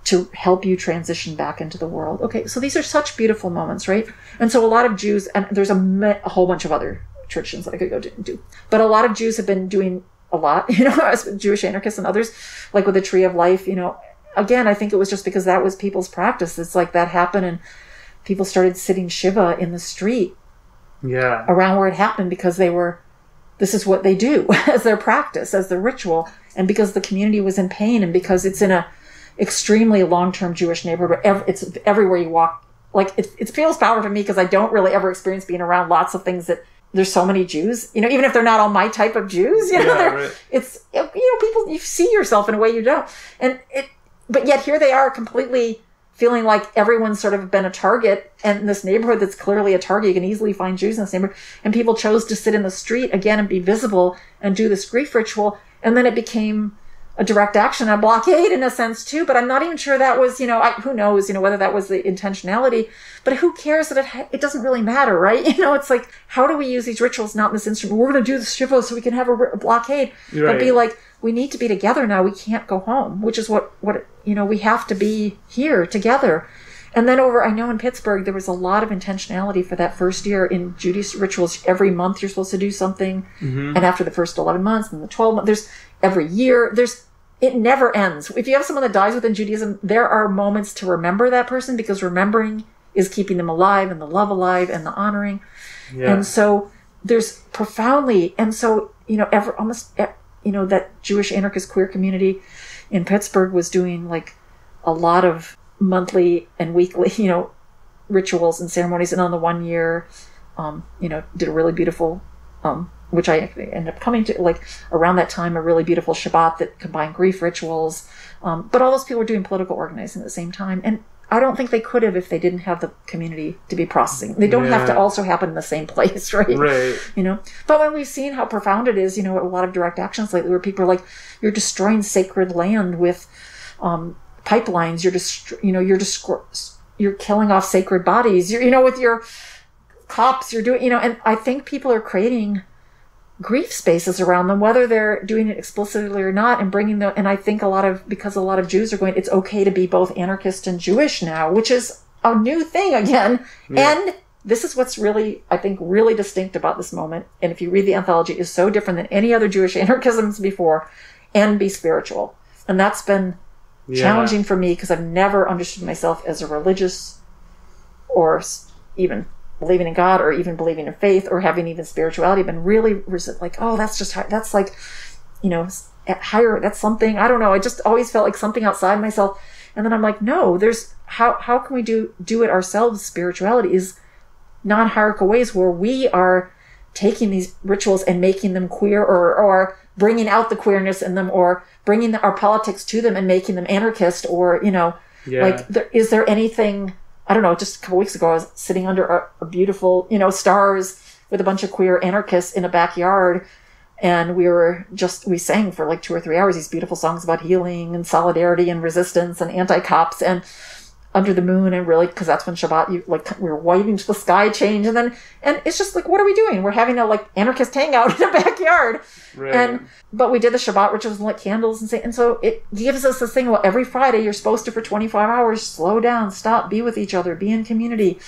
to help you transition back into the world. Okay, so these are such beautiful moments, right? And so a lot of Jews, and there's a, me- a whole bunch of other traditions that I could go do, do, but a lot of Jews have been doing a lot, you know, as Jewish anarchists and others, like with the Tree of Life, you know. Again, I think it was just because that was people's practice. It's like that happened, and people started sitting Shiva in the street Yeah. around where it happened because they were this is what they do as their practice as their ritual and because the community was in pain and because it's in a extremely long-term jewish neighborhood it's everywhere you walk. Like it, it feels powerful to me because i don't really ever experience being around lots of things that there's so many jews. You know even if they're not all my type of jews you know Yeah, they're right. it's you know people you see yourself in a way you don't. And it but yet here they are completely feeling like everyone's sort of been a target and this neighborhood that's clearly a target. You can easily find jews in this neighborhood. And people chose to sit in the street again and be visible and do this grief ritual. And then it became a direct action a blockade in a sense too but i'm not even sure that was you know I, who knows you know whether that was the intentionality but who cares that it, ha- it doesn't really matter right? You know it's like how do we use these rituals not in this instrument? We're going to do this shiva so we can have a, r- a blockade but be like we need to be together now. We can't go home which is what what you know we have to be here together. And then over i know in pittsburgh there was a lot of intentionality for that first year in judy's rituals. Every month you're supposed to do something Mhm. and after the first 11 months and the 12 months there's every year there's it never ends if you have someone that dies within judaism there are moments to remember that person because remembering is keeping them alive and the love alive and the honoring Yeah. and so there's profoundly, and so, you know, ever almost, you know, that Jewish anarchist queer community in Pittsburgh was doing like a lot of monthly and weekly, you know, rituals and ceremonies. And on the one year, um, you know, did a really beautiful, um, which I ended up coming to, like around that time, a really beautiful Shabbat that combined grief rituals. Um, but all those people were doing political organizing at the same time. And I don't think they could have if they didn't have the community to be processing. They don't have to also happen in the same place, right? Right. You know, but when we've seen how profound it is, you know, a lot of direct actions lately where people are like, you're destroying sacred land with um, pipelines. You're just, you know, you're just, you're killing off sacred bodies. You're, you know, with your cops, you're doing, you know, and I think people are creating grief spaces around them, whether they're doing it explicitly or not, and bringing the. And I think a lot of because a lot of Jews are going, it's okay to be both anarchist and Jewish now, which is a new thing again. Yeah. And this is what's really, I think, really distinct about this moment. And if you read the anthology, is so different than any other Jewish anarchisms before, and be spiritual. And that's been Yeah. challenging for me because I've never understood myself as a religious or even believing in God or even believing in faith or having even spirituality. Been really like, oh, that's just, that's like, you know, higher, that's something, I don't know. I just always felt like something outside myself. And then I'm like, no, there's, how, how can we do, do it ourselves? Spirituality is non-hierarchical ways where we are taking these rituals and making them queer or, or bringing out the queerness in them or bringing our politics to them and making them anarchist or, you know, Yeah. like, there, is there anything, I don't know, just a couple weeks ago, I was sitting under a, a beautiful, you know, stars with a bunch of queer anarchists in a backyard. And we were just, we sang for like two or three hours these beautiful songs about healing and solidarity and resistance and anti cops and under the moon and really, because that's when Shabbat, you like, we're waiting to the sky change. And then, and it's just like, what are we doing? We're having a like anarchist hangout in a backyard. Right. And, but we did the Shabbat rituals and lit candles and say, and so it gives us this thing, well, every Friday you're supposed to, for 25 hours, slow down, stop, be with each other, be in community,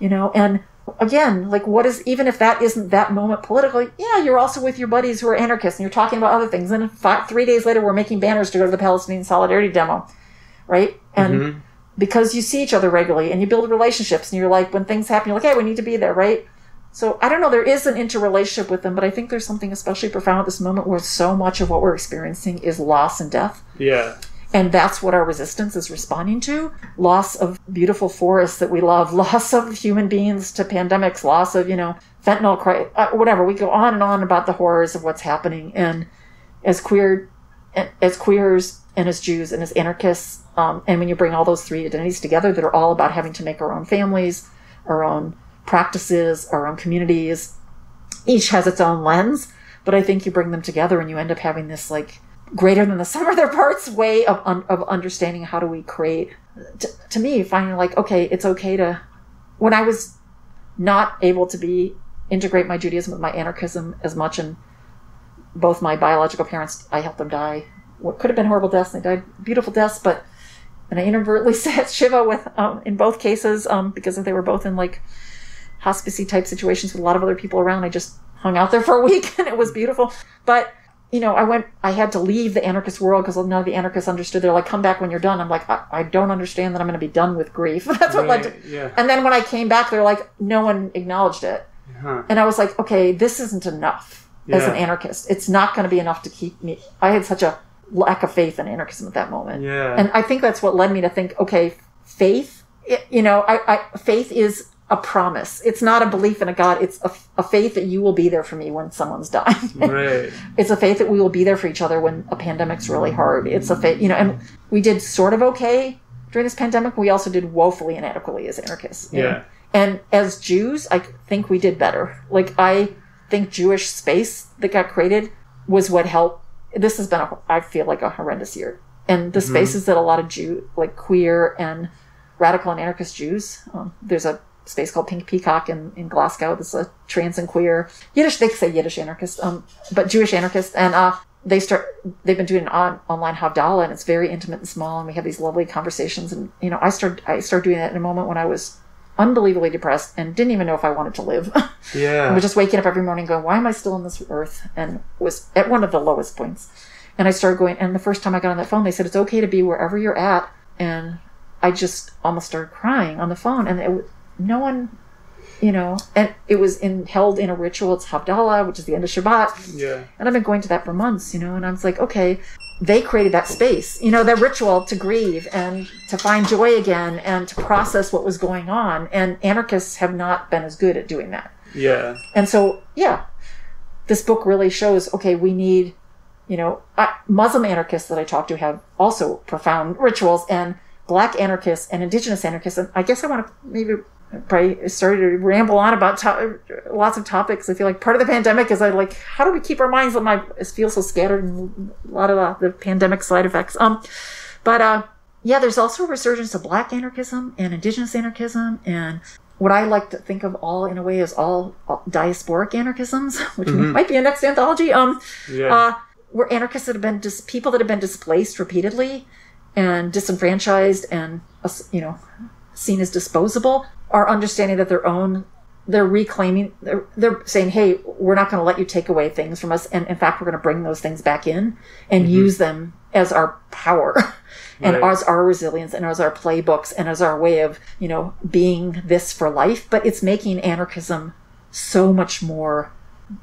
you know, and again, like what is, even if that isn't that moment politically, yeah, you're also with your buddies who are anarchists and you're talking about other things. And five, three days later, we're making banners to go to the Palestinian Solidarity demo, right? And Mhm. Because you see each other regularly and you build relationships and you're like, when things happen, you're like, hey, we need to be there, right? So I don't know, there is an interrelationship with them, but I think there's something especially profound at this moment where so much of what we're experiencing is loss and death. Yeah. And that's what our resistance is responding to. Loss of beautiful forests that we love, loss of human beings to pandemics, loss of, you know, fentanyl, cri- uh, whatever. We go on and on about the horrors of what's happening. And as queer, as queers and as Jews and as anarchists, um, and when you bring all those three identities together that are all about having to make our own families, our own practices, our own communities, each has its own lens. But I think you bring them together and you end up having this like greater than the sum of their parts way of, un- of understanding how do we create to, to me finding like okay it's okay to when i was not able to be integrate my judaism with my anarchism as much and both my biological parents i helped them die what could have been horrible deaths they died beautiful deaths but and i inadvertently said shiva with um, in both cases um, because they were both in like hospicey type situations with a lot of other people around i just hung out there for a week and it was beautiful but you know, I went, I had to leave the anarchist world because none of the anarchists understood. They're like, come back when you're done. I'm like, I, I don't understand that I'm going to be done with grief. That's what led to. Yeah. And then when I came back, they're like, no one acknowledged it. Huh. And I was like, okay, this isn't enough as an anarchist. It's not going to be enough to keep me. I had such a lack of faith in anarchism at that moment. Yeah. And I think that's what led me to think, okay, faith, it, you know, I, I, faith is a promise. It's not a belief in a God. It's a, a faith that you will be there for me when someone's dying. Right. it's a faith that we will be there for each other when a pandemic's really hard. It's a faith, you know, and we did sort of okay during this pandemic. We also did woefully inadequately as anarchists. you know. Yeah. And as Jews, I think we did better. Like, I think Jewish space that got created was what helped. This has been, a, I feel like, a horrendous year. And the Mhm. spaces that a lot of Jew, like queer and radical and anarchist Jews, um, there's a space called Pink Peacock in, in Glasgow. That's a trans and queer Yiddish. They say Yiddish anarchist, um, but Jewish anarchist, and uh, they start. They've been doing an on, online Havdalah, and it's very intimate and small, and we have these lovely conversations. And you know, I started I started doing that in a moment when I was unbelievably depressed and didn't even know if I wanted to live. Yeah. I was just waking up every morning going, why am I still on this earth? And was at one of the lowest points. And I started going, and the first time I got on that phone, they said, it's okay to be wherever you're at. And I just almost started crying on the phone. And it, no one, you know, and it was in, held in a ritual. It's Havdalah, which is the end of Shabbat. Yeah. And I've been going to that for months, you know, and I was like, okay, they created that space, you know, that ritual to grieve and to find joy again and to process what was going on. And anarchists have not been as good at doing that. Yeah. And so, yeah, this book really shows okay, we need, you know, I, Muslim anarchists that I talk to have also profound rituals, and black anarchists and indigenous anarchists. And I guess I want to maybe probably started to ramble on about to- lots of topics. I feel like part of the pandemic is I like, how do we keep our minds on my, it feels so scattered and a lot of uh, the pandemic side effects. Um, but, uh, yeah, there's also a resurgence of black anarchism and indigenous anarchism and what I like to think of all in a way as all, all diasporic anarchisms, which Mhm. might be a next anthology. Um, Yeah. uh, where anarchists that have been dis- people that have been displaced repeatedly and disenfranchised and uh, you know seen as disposable are understanding that their own they're reclaiming they're, they're saying hey we're not going to let you take away things from us and in fact we're going to bring those things back in and Mhm. use them as our power and Right. as our resilience and as our playbooks and as our way of you know being this for life but it's making anarchism so much more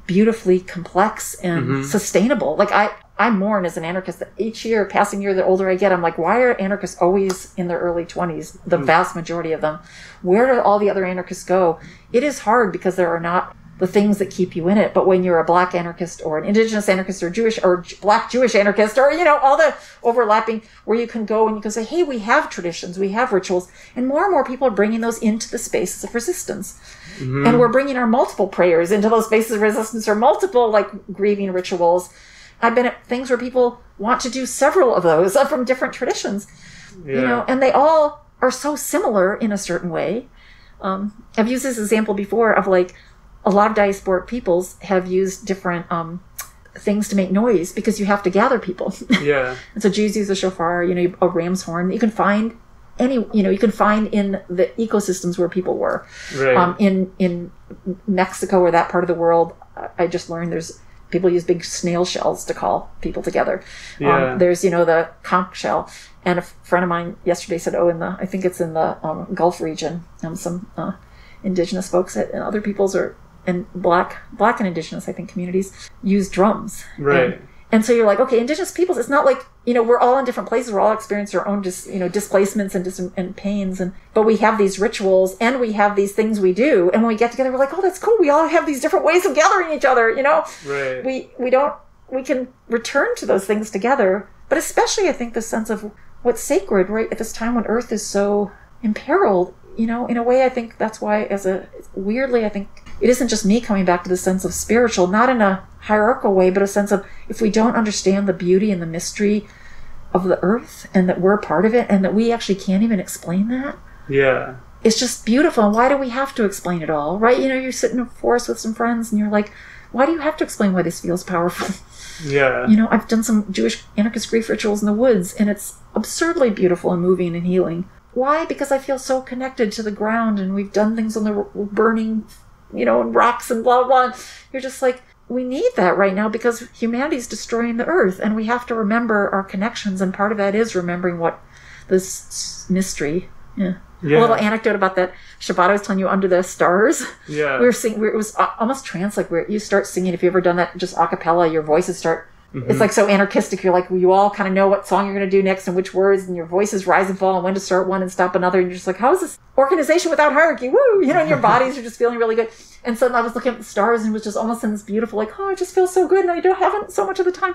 beautifully complex and Mhm. sustainable like i i mourn as an anarchist that each year passing year the older i get i'm like why are anarchists always in their early 20s the Mm. vast majority of them where do all the other anarchists go it is hard because there are not the things that keep you in it. But when you're a black anarchist or an indigenous anarchist or Jewish or black Jewish anarchist or, you know, all the overlapping where you can go and you can say, hey, we have traditions, we have rituals. And more and more people are bringing those into the spaces of resistance. Mhm. And we're bringing our multiple prayers into those spaces of resistance or multiple like grieving rituals. I've been at things where people want to do several of those from different traditions, you know, and they all are so similar in a certain way. Um, I've used this example before of like a lot of diasporic peoples have used different um, things to make noise because you have to gather people. Yeah. and so Jews use a shofar, you know, a ram's horn. You can find any, you know, you can find in the ecosystems where people were. Right. Um, in in Mexico or that part of the world, I just learned there's people use big snail shells to call people together. Yeah. Um, there's you know the conch shell, and a friend of mine yesterday said, oh, in the I think it's in the um, Gulf region, um, some uh, indigenous folks and other peoples are and black black and indigenous I think communities use drums. Right. And, and so you're like, okay, indigenous peoples. It's not like you know we're all in different places. We're all experiencing our own dis, you know displacements and dis, and pains, and but we have these rituals and we have these things we do. And when we get together, we're like, oh, that's cool. We all have these different ways of gathering each other. You know, Right. we we don't we can return to those things together. But especially, I think the sense of what's sacred, right at this time when Earth is so imperiled. You know, in a way, I think that's why, as a weirdly, I think it isn't just me coming back to the sense of spiritual, not in a hierarchical way, but a sense of if we don't understand the beauty and the mystery of the earth and that we're part of it and that we actually can't even explain that, Yeah. it's just beautiful. And why do we have to explain it all, right? You know, you're sitting in a forest with some friends and you're like, why do you have to explain why this feels powerful? Yeah. You know, I've done some Jewish anarchist grief rituals in the woods, and it's absurdly beautiful and moving and healing. Why? Because I feel so connected to the ground, and we've done things on the burning, you know, and rocks and blah blah. blah. You're just like, we need that right now because humanity is destroying the earth, and we have to remember our connections, and part of that is remembering what this mystery. Yeah. Yeah. A little anecdote about that Shabbat I was telling you under the stars. Yeah. We were singing. We, it was almost trance like where you start singing. If you ever done that, just a cappella, your voices start. Mhm. It's like so anarchistic. You're like you all kind of know what song you're going to do next and which words, and your voices rise and fall, and when to start one and stop another. And you're just like, how is this organization without hierarchy? Woo! You know, and your bodies are just feeling really good. And so I was looking at the stars and it was just almost in this beautiful, like, oh, I just feel so good, and I don't haven't so much of the time.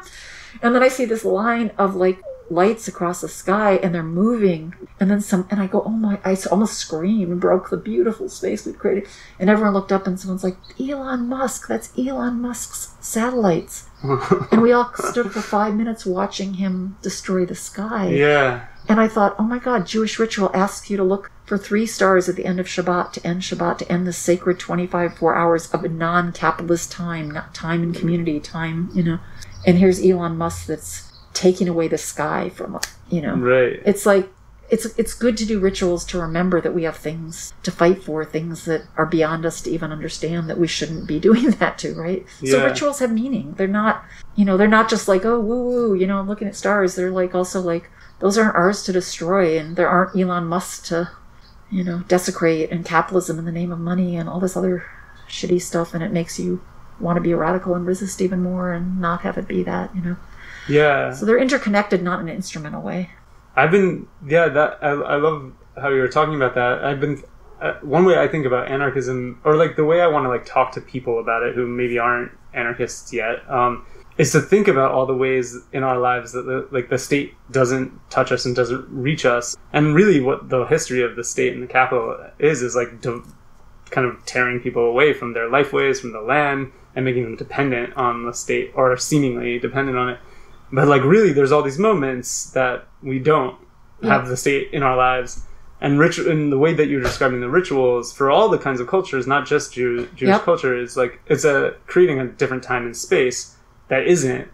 And then I see this line of like lights across the sky and they're moving. And then some, and I go, oh my, I almost scream and broke the beautiful space we'd created. And everyone looked up and someone's like, Elon Musk, that's Elon Musk's satellites. and we all stood for five minutes watching him destroy the sky. Yeah. And I thought, oh my God, Jewish ritual asks you to look for three stars at the end of Shabbat to end Shabbat, to end the sacred 25, four hours of a non capitalist time, not time and community, time, you know. And here's Elon Musk that's taking away the sky from, you know. Right. It's like, it's, it's good to do rituals to remember that we have things to fight for, things that are beyond us to even understand that we shouldn't be doing that to, right? Yeah. So rituals have meaning. They're not, you know, they're not just like, oh, woo woo, you know, I'm looking at stars. They're like also like, those aren't ours to destroy, and there aren't Elon Musk to, you know, desecrate, and capitalism in the name of money, and all this other shitty stuff, and it makes you want to be a radical and resist even more, and not have it be that, you know. Yeah. So they're interconnected, not in an instrumental way. I've been yeah that I, I love how you were talking about that. I've been uh, one way I think about anarchism or like the way I want to like talk to people about it who maybe aren't anarchists yet um, is to think about all the ways in our lives that the, like the state doesn't touch us and doesn't reach us. And really, what the history of the state and the capital is is like de- kind of tearing people away from their life ways, from the land, and making them dependent on the state or seemingly dependent on it. But like really, there's all these moments that we don't Yeah. have the state in our lives. And rich in the way that you're describing the rituals for all the kinds of cultures, not just Jew, Jewish Yep. culture, is like it's a creating a different time and space that isn't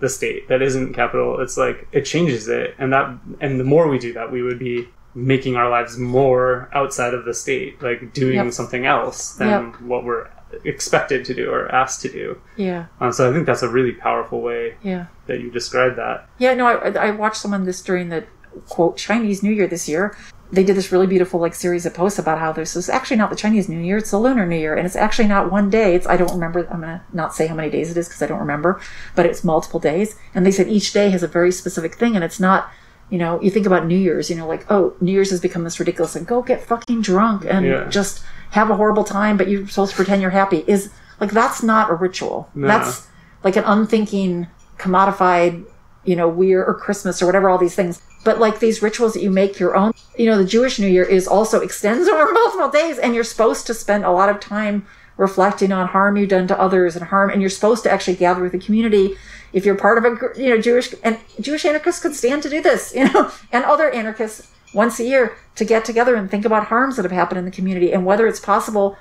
the state, that isn't capital. It's like it changes it, and that and the more we do that, we would be making our lives more outside of the state, like doing Yep. something else than Yep. what we're expected to do or asked to do. Yeah. Uh, so I think that's a really powerful way Yeah. that you described that. Yeah, no, I, I watched someone this during the quote Chinese New Year this year. They did this really beautiful like series of posts about how this is actually not the Chinese New Year; it's the Lunar New Year, and it's actually not one day. It's I don't remember. I'm gonna not say how many days it is because I don't remember, but it's multiple days. And they said each day has a very specific thing, and it's not. You know, you think about New Year's. You know, like oh, New Year's has become this ridiculous, and go get fucking drunk and Yeah. just have a horrible time, but you're supposed to pretend you're happy. Is Like that's not a ritual. No. That's like an unthinking, commodified, you know, weird or Christmas or whatever, all these things. But like these rituals that you make your own, you know, the Jewish New Year is also extends over multiple days and you're supposed to spend a lot of time reflecting on harm you've done to others and harm, and you're supposed to actually gather with the community. If you're part of a, you know, Jewish, and Jewish anarchists could stand to do this, you know, and other anarchists once a year to get together and think about harms that have happened in the community and whether it's possible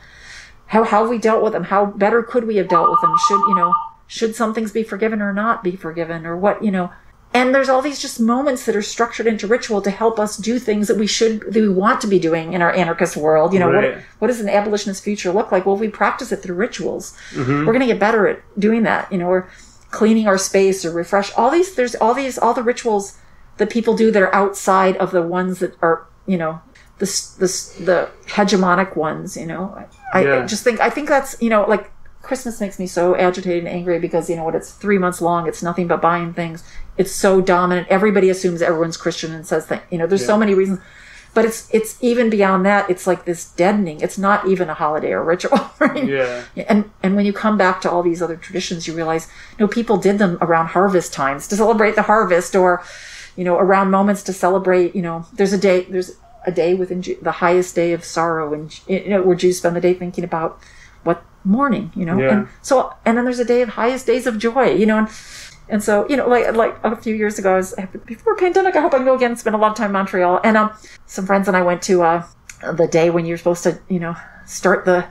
how how have we dealt with them how better could we have dealt with them should you know should some things be forgiven or not be forgiven or what you know and there's all these just moments that are structured into ritual to help us do things that we should that we want to be doing in our anarchist world. You know Right. what what does an abolitionist future look like? Well if we practice it through rituals. Mhm. we're going to get better at doing that. You know or cleaning our space or refresh all these there's all these all the rituals that people do that are outside of the ones that are you know the the the hegemonic ones you know? I, I just think i think that's you know like christmas makes me so agitated and angry because you know what it's three months long it's nothing but buying things it's so dominant. Everybody assumes everyone's christian and says that you know there's so many reasons but it's it's even beyond that it's like this deadening. It's not even a holiday or ritual right? Yeah. and and when you come back to all these other traditions you realize you know people did them around harvest times to celebrate the harvest or you know around moments to celebrate you know there's a day there's a day within Ju- the highest day of sorrow and you know where Jews spend the day thinking about what mourning you know? Yeah. and so and then there's a day of highest days of joy you know? And and so, you know, like like a few years ago, I was before pandemic. I hope I can go again. Spend a lot of time in Montreal, and um, some friends and I went to uh, the day when you're supposed to, you know, start the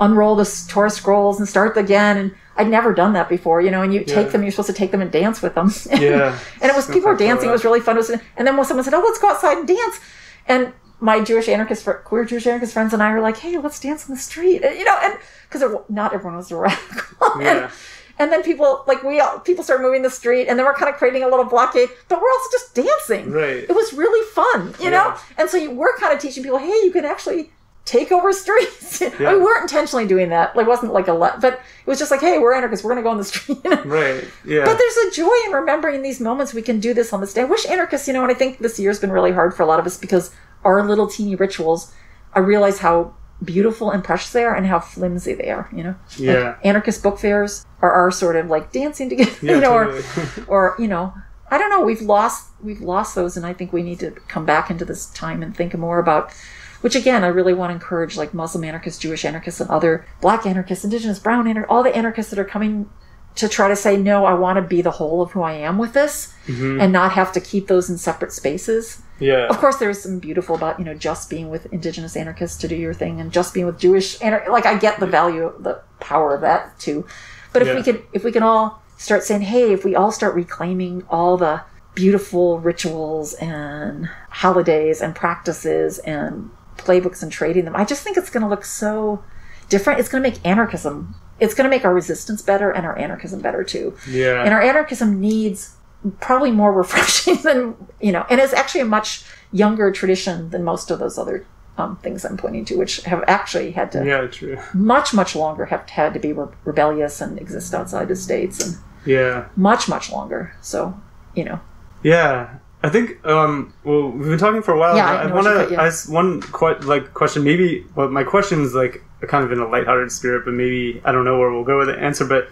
unroll the Torah scrolls and start again. And I'd never done that before, you know. And you Yeah. take them, you're supposed to take them and dance with them. Yeah. and it was Sounds people were dancing. It was really fun. Was, and then when someone said, "Oh, let's go outside and dance," and my Jewish anarchist, queer Jewish anarchist friends and I were like, "Hey, let's dance in the street," you know, and because not everyone was a radical. Yeah. and, and then people like we all people started moving the street, and then we're kind of creating a little blockade, but we're also just dancing. Right. It was really fun, you know. And so you, we're kind of teaching people, hey, you can actually take over streets. Yeah. we weren't intentionally doing that. Like, it wasn't like a let, but it was just like, hey, we're anarchists. We're going to go on the street. you know? Right. Yeah. But there's a joy in remembering these moments. We can do this on this day. I wish anarchists, you know, and I think this year's been really hard for a lot of us because our little teeny rituals, I realize how beautiful and precious they are and how flimsy they are, you know? Like, Yeah. anarchist book fairs are our sort of like dancing together, Yeah, you know, totally. or, or, you know, I don't know. We've lost, we've lost those. And I think we need to come back into this time and think more about, which again, I really want to encourage like Muslim anarchists, Jewish anarchists, and other black anarchists, indigenous, brown anarchists, all the anarchists that are coming to try to say, no, I want to be the whole of who I am with this Mhm. and not have to keep those in separate spaces. Yeah. Of course, there's some beautiful about, you know, just being with indigenous anarchists to do your thing and just being with Jewish anar- like I get the value, the power of that too. But if we Yeah. could, if we can all start saying, hey, if we all start reclaiming all the beautiful rituals and holidays and practices and playbooks and trading them, I just think it's going to look so different. It's going to make anarchism, it's going to make our resistance better and our anarchism better too. Yeah. And our anarchism needs probably more refreshing than, you know, and it's actually a much younger tradition than most of those other um, things I'm pointing to, which have actually had to Yeah. True. much, much longer have had to be re- rebellious and exist outside the states and Yeah. much, much longer. So, you know, Yeah, I think. Um, well, we've been talking for a while. Yeah, I I, want to. put, yeah. I s- one que- like question. Maybe. Well, my question is like kind of in a lighthearted spirit, but maybe I don't know where we'll go with the answer. But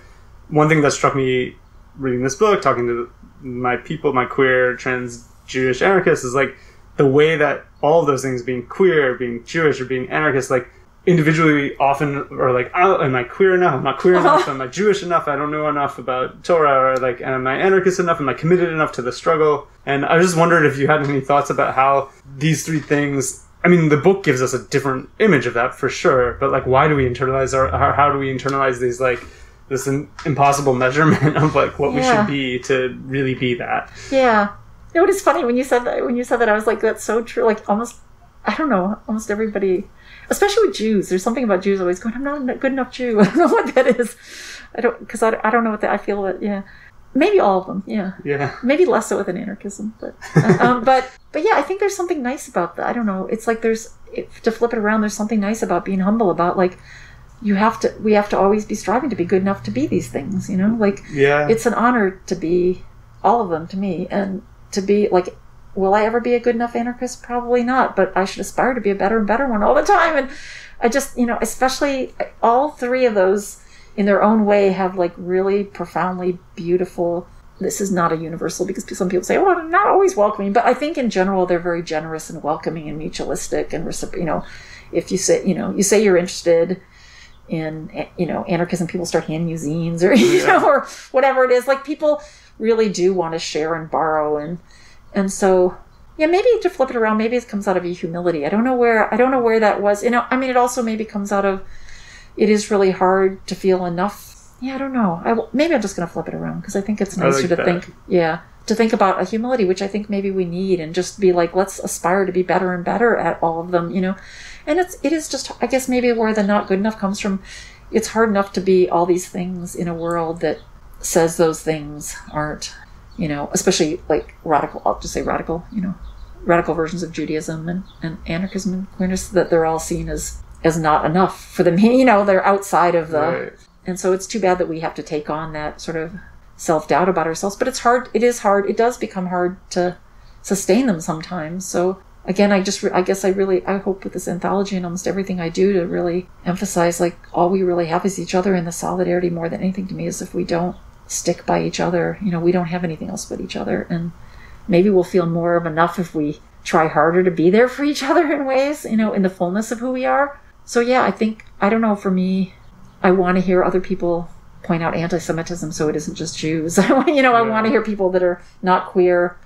one thing that struck me reading this book, talking to my people, my queer, trans, Jewish anarchists, is like the way that all of those things, being queer, being Jewish, or being anarchist, like individually often are like, oh, am I queer enough? Am I queer enough? Am I Jewish enough? I don't know enough about Torah, or like, am I anarchist enough? Am I committed enough to the struggle? And I just wondered if you had any thoughts about how these three things. I mean, the book gives us a different image of that for sure, but like, why do we internalize our? How, how do we internalize these like this in, impossible measurement of like what we should be to really be that? yeah. You know what is funny when you said that? When you said that, I was like, that's so true. Like almost, I don't know, almost everybody, especially with Jews. There's something about Jews always going, I'm not a good enough Jew. I don't know what that is. I don't because I, I don't know what that I feel that yeah. Maybe all of them, yeah. Yeah. maybe less so with an anarchism but um, but but yeah i think there's something nice about that i don't know it's like there's if, to flip it around there's something nice about being humble about like you have to we have to always be striving to be good enough to be these things you know like Yeah. it's an honor to be all of them to me and to be like will i ever be a good enough anarchist probably not but i should aspire to be a better and better one all the time and i just you know especially all three of those in their own way, have like really profoundly beautiful. This is not a universal because some people say, oh, well, I'm not always welcoming," but I think in general they're very generous and welcoming and mutualistic and recipro- You know, if you say, you know, you say you're interested in, eh, you know, anarchism, people start handing you zines or you Yeah. know, or whatever it is. Like people really do want to share and borrow, and and so yeah, maybe to flip it around, maybe it comes out of a humility. I don't know where I don't know where that was. You know, I mean, it also maybe comes out of it is really hard to feel enough. Yeah, I don't know. I, will- maybe I'm just going to flip it around because I think it's nicer like to that. think. Yeah, to think about a humility, which I think maybe we need, and just be like, let's aspire to be better and better at all of them. You know, and it's it is just I guess maybe where the not good enough comes from. It's hard enough to be all these things in a world that says those things aren't. You know, especially like radical. I'll just say radical. You know, radical versions of Judaism and, and anarchism and queerness that they're all seen as as not enough for them. You know, they're outside of the. Right. And so it's too bad that we have to take on that sort of self doubt about ourselves. But it's hard. It is hard. It does become hard to sustain them sometimes. So again, I just, re- I guess I really, I hope with this anthology and almost everything I do to really emphasize like all we really have is each other and the solidarity more than anything to me is if we don't stick by each other, you know, we don't have anything else but each other. And maybe we'll feel more of enough if we try harder to be there for each other in ways, you know, in the fullness of who we are. So yeah, I think, I don't know, for me, I want to hear other people point out anti-Semitism so it isn't just Jews. I want, you know, I want to hear people that are not queer.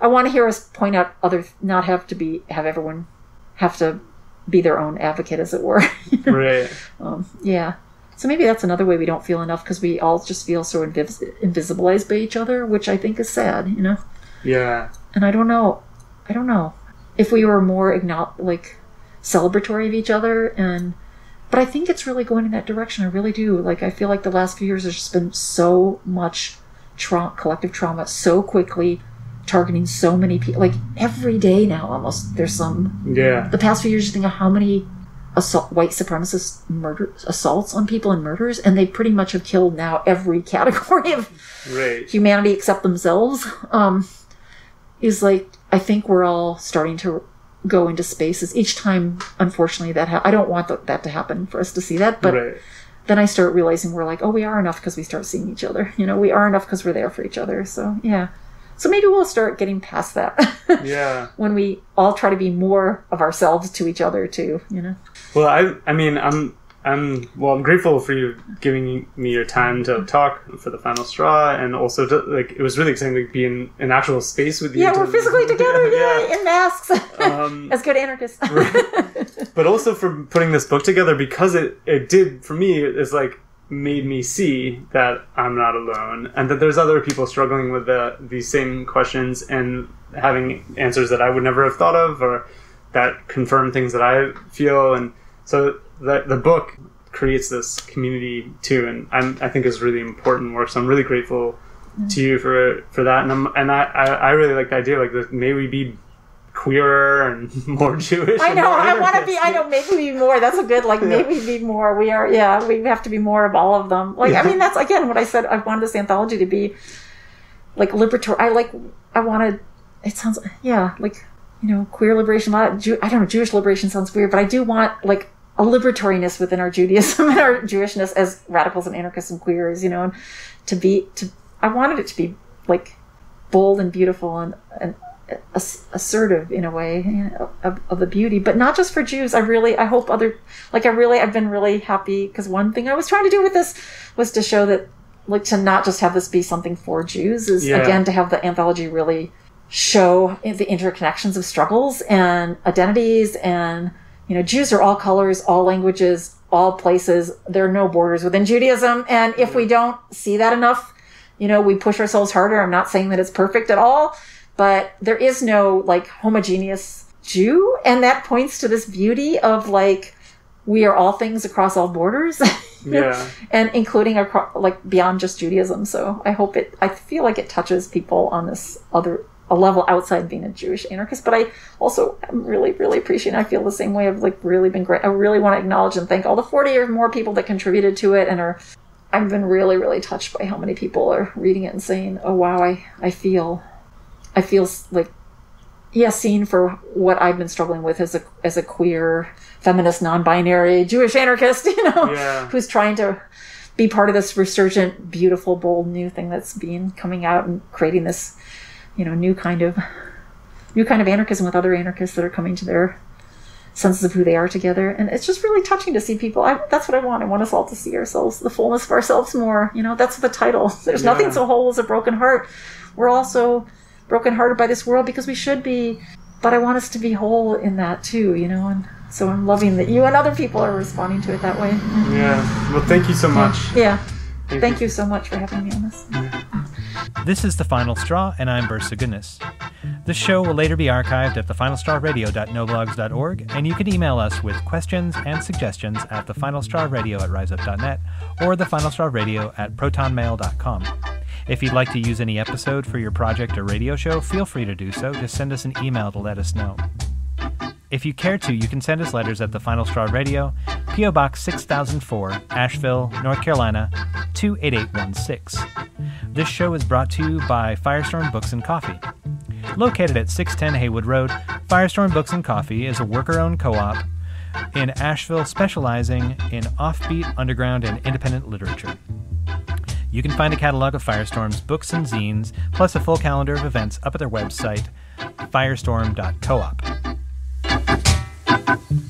I want to hear us point out other, not have to be, have everyone have to be their own advocate, as it were. Right. um, yeah. So maybe that's another way we don't feel enough because we all just feel so invis- invisibilized by each other, which I think is sad, you know? Yeah. And I don't know, I don't know if we were more acknow- like celebratory of each other and but I think it's really going in that direction. I really do. Like I feel like the last few years there's just been so much tra- collective trauma so quickly targeting so many people like every day now almost there's some Yeah. the past few years you think of how many assault white supremacist murder assaults on people and murders and they pretty much have killed now every category of Right. humanity except themselves um, is like I think we're all starting to go into spaces each time. Unfortunately, that ha- I don't want th- that to happen for us to see that, but Right. then I start realizing we're like, oh, we are enough because we start seeing each other. You know, we are enough because we're there for each other. So yeah, so maybe we'll start getting past that Yeah. when we all try to be more of ourselves to each other too. You know. Well, I I mean, I'm I'm well, I'm grateful for you giving me your time to talk for the final straw, and also to, like it was really exciting to be in an actual space with you. Yeah, to- we're physically together. Yeah. Yeah, in masks Um, as good anarchists. but also for putting this book together because it it did for me is like made me see that I'm not alone and that there's other people struggling with the these same questions and having answers that I would never have thought of or that confirm things that I feel and so the the book creates this community too and I'm, I think is really important work so I'm really grateful mm-hmm. to you for for that and I'm, and I, I I really like the idea like that may we be queerer and more Jewish I know. I want to be. I know. Maybe be more. That's a good. Like maybe be more. We are. Yeah. We have to be more of all of them. Like I mean, that's again what I said. I wanted this anthology to be like liberatory. I like. I wanted. It sounds. Yeah. Like you know, queer liberation. A lot of Jew, I don't know. Jewish liberation sounds weird, but I do want like a libertariness within our Judaism and our Jewishness as radicals and anarchists and queers. You know, and to be to. I wanted it to be like bold and beautiful and and assertive in a way you know, of, of the beauty but not just for jews i really i hope other like i really i've been really happy because one thing i was trying to do with this was to show that like to not just have this be something for jews is Yeah. again to have the anthology really show the interconnections of struggles and identities and you know jews are all colors all languages all places. There are no borders within judaism. And if we don't see that enough you know we push ourselves harder. I'm not saying that it's perfect at all but there is no like homogeneous jew. And that points to this beauty of like we are all things across all borders. Yeah. and including across, like beyond just judaism. So i hope it i feel like it touches people on this other a level outside being a jewish anarchist but i also am really really appreciating i feel the same way i've like really been great i really want to acknowledge and thank all the 40 or more people that contributed to it and are i've been really really touched by how many people are reading it and saying oh wow i i feel i feel like yeah, seen for what I've been struggling with as a as a queer, feminist, non-binary Jewish anarchist, you know, Yeah. who's trying to be part of this resurgent, beautiful, bold new thing that's being coming out and creating this, you know, new kind of new kind of anarchism with other anarchists that are coming to their senses of who they are together. And it's just really touching to see people. I, that's what I want. I want us all to see ourselves, the fullness of ourselves more. You know, that's the title. There's Yeah. nothing so whole as a broken heart. We're also brokenhearted by this world because we should be, but I want us to be whole in that too, you know, and so I'm loving that you and other people are responding to it that way. Yeah. Well, thank you so much. Yeah. Thank Thank, you. so much for having me on this. This is The Final Straw, and I'm Bursa Goodness. This show will later be archived at thefinalstrawradio.noblogs.org, and you can email us with questions and suggestions at thefinalstrawradio at riseup.net or thefinalstrawradio at protonmail.com. If you'd like to use any episode for your project or radio show, feel free to do so. Just send us an email to let us know. If you care to, you can send us letters at the Final Straw Radio, P.O. Box 6004, Asheville, North Carolina 28816. This show is brought to you by Firestorm Books and Coffee. Located at 610 Haywood Road, Firestorm Books and Coffee is a worker owned co op in Asheville specializing in offbeat, underground, and independent literature. You can find a catalog of Firestorm's books and zines, plus a full calendar of events up at their website, firestorm.coop thank you